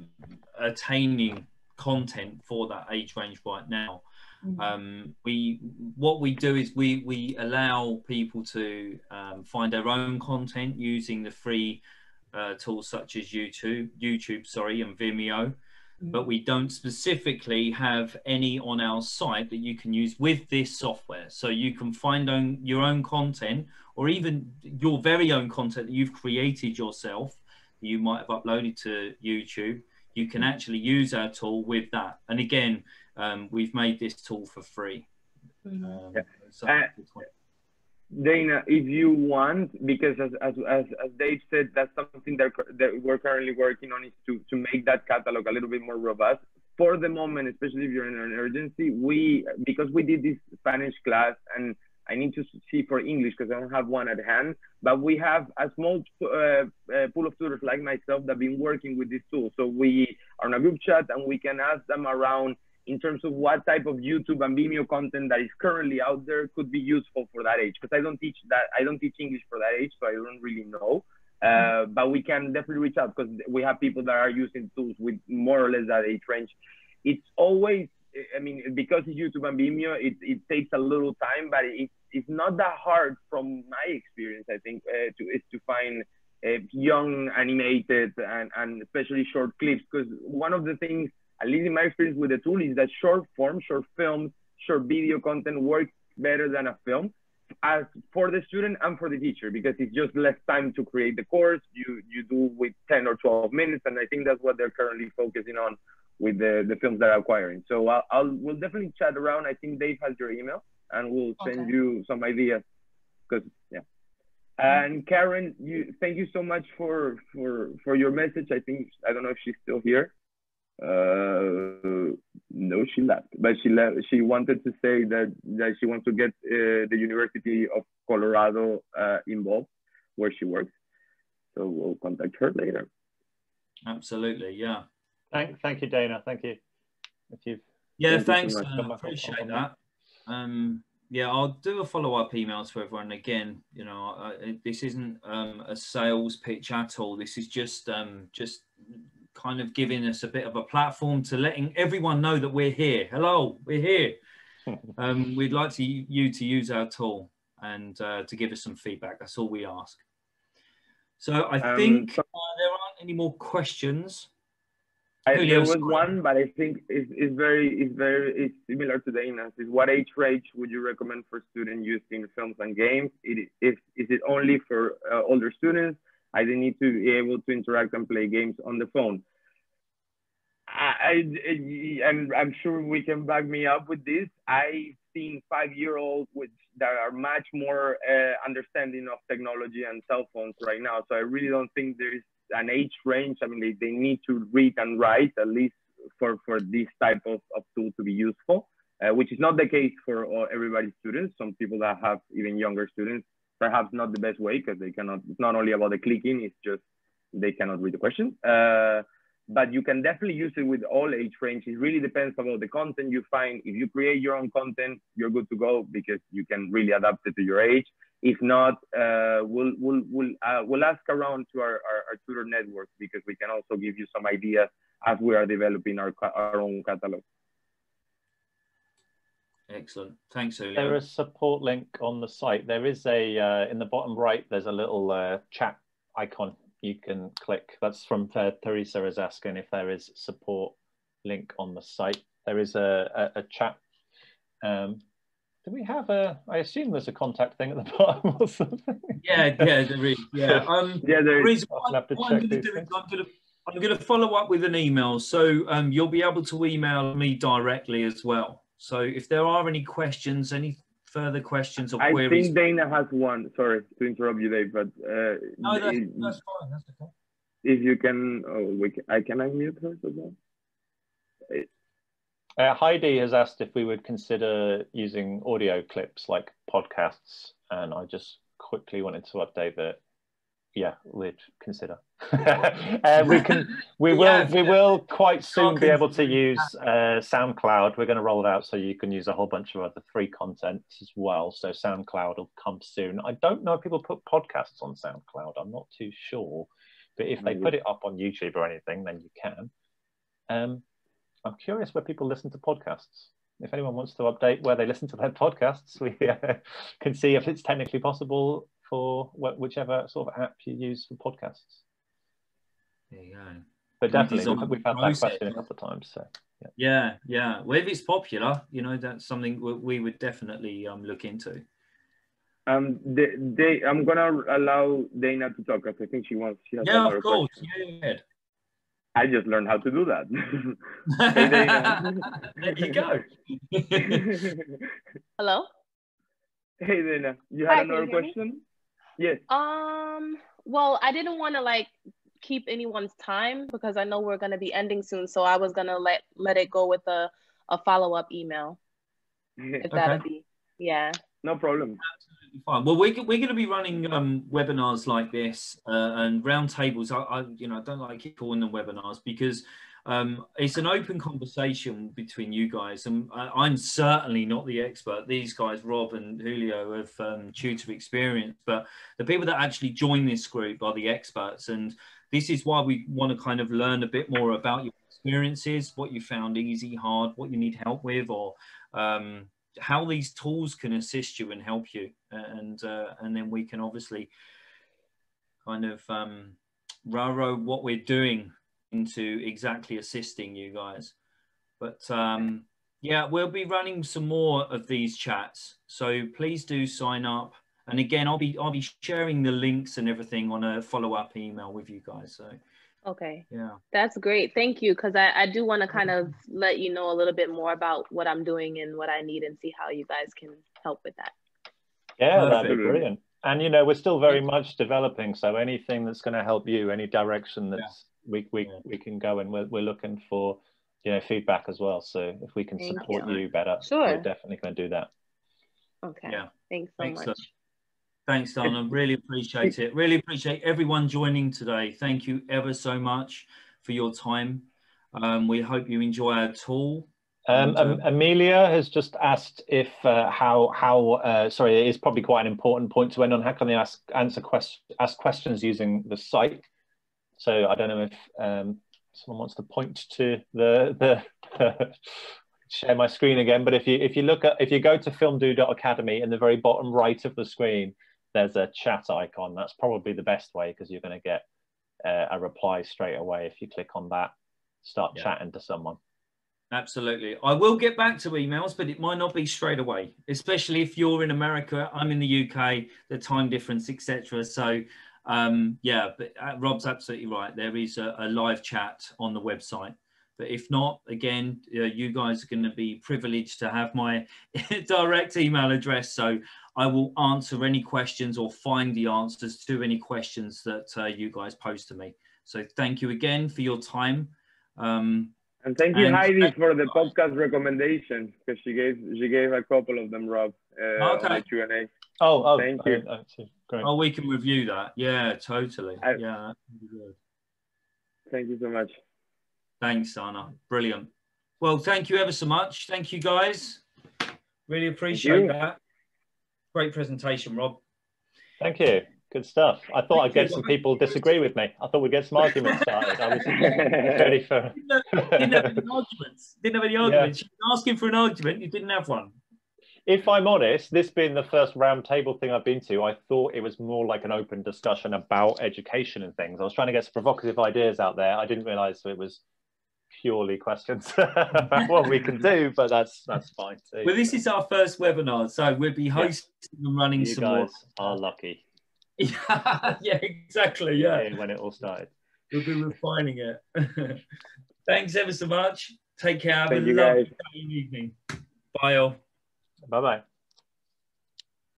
attaining content for that age range right now. Mm-hmm. Um, we what we do is we we allow people to um, find their own content using the free uh, tools such as YouTube, YouTube, sorry, and Vimeo. Mm-hmm. But we don't specifically have any on our site that you can use with this software. So you can find own, your own content or even your very own content that you've created yourself. You might have uploaded to YouTube. You can mm-hmm. actually use our tool with that. And again, um, we've made this tool for free. Mm-hmm. Um, yeah. so uh, Dana, if you want, because as, as, as, as Dave said, that's something that, that we're currently working on is to, to make that catalog a little bit more robust. For the moment, especially if you're in an urgency, we, because we did this Spanish class and I need to see for English because I don't have one at hand, but we have a small uh, uh, pool of tutors like myself that have been working with this tool. So we are in a group chat and we can ask them around in terms of what type of YouTube and Vimeo content that is currently out there could be useful for that age. Because I don't teach that, I don't teach English for that age, so I don't really know. Uh, mm-hmm. but we can definitely reach out because we have people that are using tools with more or less that age range. It's always, I mean, because it's YouTube and Vimeo, it, it takes a little time, but it, it's not that hard from my experience, I think, uh, to, is to find uh, young animated and, and especially short clips. Because one of the things at least in my experience with the tool, is that short form, short films, short video content works better than a film as for the student and for the teacher because it's just less time to create the course. You you do with 10 or 12 minutes and i think that's what they're currently focusing on with the the films they're acquiring. So i'll, I'll we'll definitely chat around. I think dave has your email and we'll send okay. you some ideas because yeah. Mm-hmm. And karen you thank you so much for for for your message. I think i don't know if she's still here uh, no, she left, but she left. She wanted to say that that she wants to get uh, the University of Colorado uh, involved, where she works. So we'll contact her later. Absolutely, yeah. Thank, thank you, Dana. Thank you. Thank you. Yeah, thanks. So uh, appreciate that. Um, yeah, I'll do a follow-up emails for everyone. Again, you know, I, this isn't um, a sales pitch at all. This is just um, just kind of giving us a bit of a platform to letting everyone know that we're here. Hello, we're here. um, we'd like to, you to use our tool and uh, to give us some feedback. That's all we ask. So I um, think uh, there aren't any more questions. I, there was one, but I think it's, it's very, it's very, it's similar to Dana's. Is what age range would you recommend for students using films and games? It is, is it only for uh, older students? I didn't need to be able to interact and play games on the phone. I, I and I'm sure we can back me up with this. I've seen five-year-olds which that are much more uh, understanding of technology and cell phones right now. So I really don't think there's an age range. I mean, they, they need to read and write at least for, for this type of, of tool to be useful, uh, which is not the case for all, everybody's students. Some people that have even younger students, perhaps not the best way because they cannot, it's not only about the clicking, it's just they cannot read the question. Uh, but you can definitely use it with all age range. It really depends about the content you find. If you create your own content, you're good to go because you can really adapt it to your age. If not, uh, we'll we'll we'll uh, we'll ask around to our, our, our tutor network because we can also give you some ideas as we are developing our our own catalog. Excellent. Thanks, Julio. There is a support link on the site. There is a, uh, in the bottom right, there's a little uh, chat icon you can click. That's from uh, Teresa is asking if there is support link on the site. There is a, a, a chat. Um, do we have a? I assume there's a contact thing at the bottom or something. Yeah, yeah, there is. Yeah, um, yeah, there is. What, what I'm going to do is I'm going to I'm going to follow up with an email, so um, you'll be able to email me directly as well. So if there are any questions, any further questions or I queries? I think Dana has one. Sorry to interrupt you, Dave, but uh, no, that's, that's fine. That's okay. If you can, oh, we can, I can unmute her as well. Uh, Heidi has asked if we would consider using audio clips like podcasts, and I just quickly wanted to update that yeah, we'd consider. uh, we can, we will, yeah, we will quite soon be able to use uh, SoundCloud. We're going to roll it out so you can use a whole bunch of other free content as well. So SoundCloud will come soon. I don't know if people put podcasts on SoundCloud. I'm not too sure, but if they put it up on YouTube or anything, then you can. Um, I'm curious where people listen to podcasts. If anyone wants to update where they listen to their podcasts, we uh, can see if it's technically possible for whichever sort of app you use for podcasts. There you go. But definitely, we've, we've had that question a couple of times. So yeah, yeah, yeah. Well, if it's popular, you know, that's something we would definitely um, look into. Um, they, they, I'm gonna allow Dana to talk because I think she wants. She has yeah, of course. Yeah, I just learned how to do that. hey, there you go. Hello. Hey Dana, you had Hi, another question? Yes. Um, well, I didn't want to like keep anyone's time because I know we're going to be ending soon. So I was going to let let it go with a, a follow up email. If that'd be, yeah. No problem. Absolutely fine. Well, we're, we're going to be running um, webinars like this uh, and roundtables. I, I, you know, I don't like calling them webinars because um, it's an open conversation between you guys, and I, am certainly not the expert. These guys, Rob and Julio, have um, tutor experience, but the people that actually join this group are the experts, and this is why we want to kind of learn a bit more about your experiences, what you found easy, hard, what you need help with, or um, how these tools can assist you and help you, and uh, and then we can obviously kind of um, what we're doing into exactly assisting you guys. But um, yeah, we'll be running some more of these chats. So please do sign up. And again, I'll be I'll be sharing the links and everything on a follow up email with you guys. So okay, yeah, that's great. Thank you, because I I do want to kind of let you know a little bit more about what I'm doing and what I need, and see how you guys can help with that. Yeah, that'd be brilliant. And you know, we're still very much developing. So anything that's going to help you, any direction that's we we, yeah. we can go and we're, we're looking for you know feedback as well. So if we can Thank support you. you. better sure. we're definitely going to do that. Okay. Yeah. Thanks so thanks, much. thanks donna. Really appreciate it. Really appreciate everyone joining today. Thank you ever so much for your time. Um, we hope you enjoy our tool um, um, Amelia has just asked if uh, how how uh, sorry it is probably quite an important point to end on. How can they ask answer quest ask questions using the site? So I don't know if um, someone wants to point to the the share my screen again. But if you if you look at if you go to filmdoo.academy in the very bottom right of the screen, there's a chat icon. That's probably the best way because you're going to get uh, a reply straight away if you click on that. Start yeah. chatting to someone. Absolutely. I will get back to emails, but it might not be straight away, especially if you're in America. I'm in the UK, the time difference, etc. So um, yeah, but uh, Rob's absolutely right. There is a, a, live chat on the website. But if not, again, uh, you guys are going to be privileged to have my direct email address. So I will answer any questions or find the answers to any questions that uh, you guys pose to me. So thank you again for your time. Um, and thank you, and Heidi, for the podcast recommendation because she gave she gave a couple of them, Rob. Uh, okay. Q and A. Oh, oh, thank you. Oh, great. Oh, we can review that. Yeah, totally. I, yeah, Thank you so much. Thanks, Anna. Brilliant. Well, thank you ever so much. Thank you, guys. Really appreciate that. Great presentation, Rob. Thank you. Good stuff. I thought I'd get some people disagree with me. I thought we'd get some arguments started. I was ready for. didn't, have, didn't have any arguments. Didn't have any arguments. Yeah. You asking for an argument, you didn't have one. If I'm honest, this being the first roundtable thing I've been to, I thought it was more like an open discussion about education and things. I was trying to get some provocative ideas out there. I didn't realise it was purely questions about what we can do, but that's that's fine too. Well, this is our first webinar, so we'll be hosting yeah. and running you some guys more. Are lucky. Yeah, yeah, exactly. Yeah, when it all started. We'll be refining it. Thanks ever so much. Take care. Have Thank a lovely evening. Bye all. Bye bye.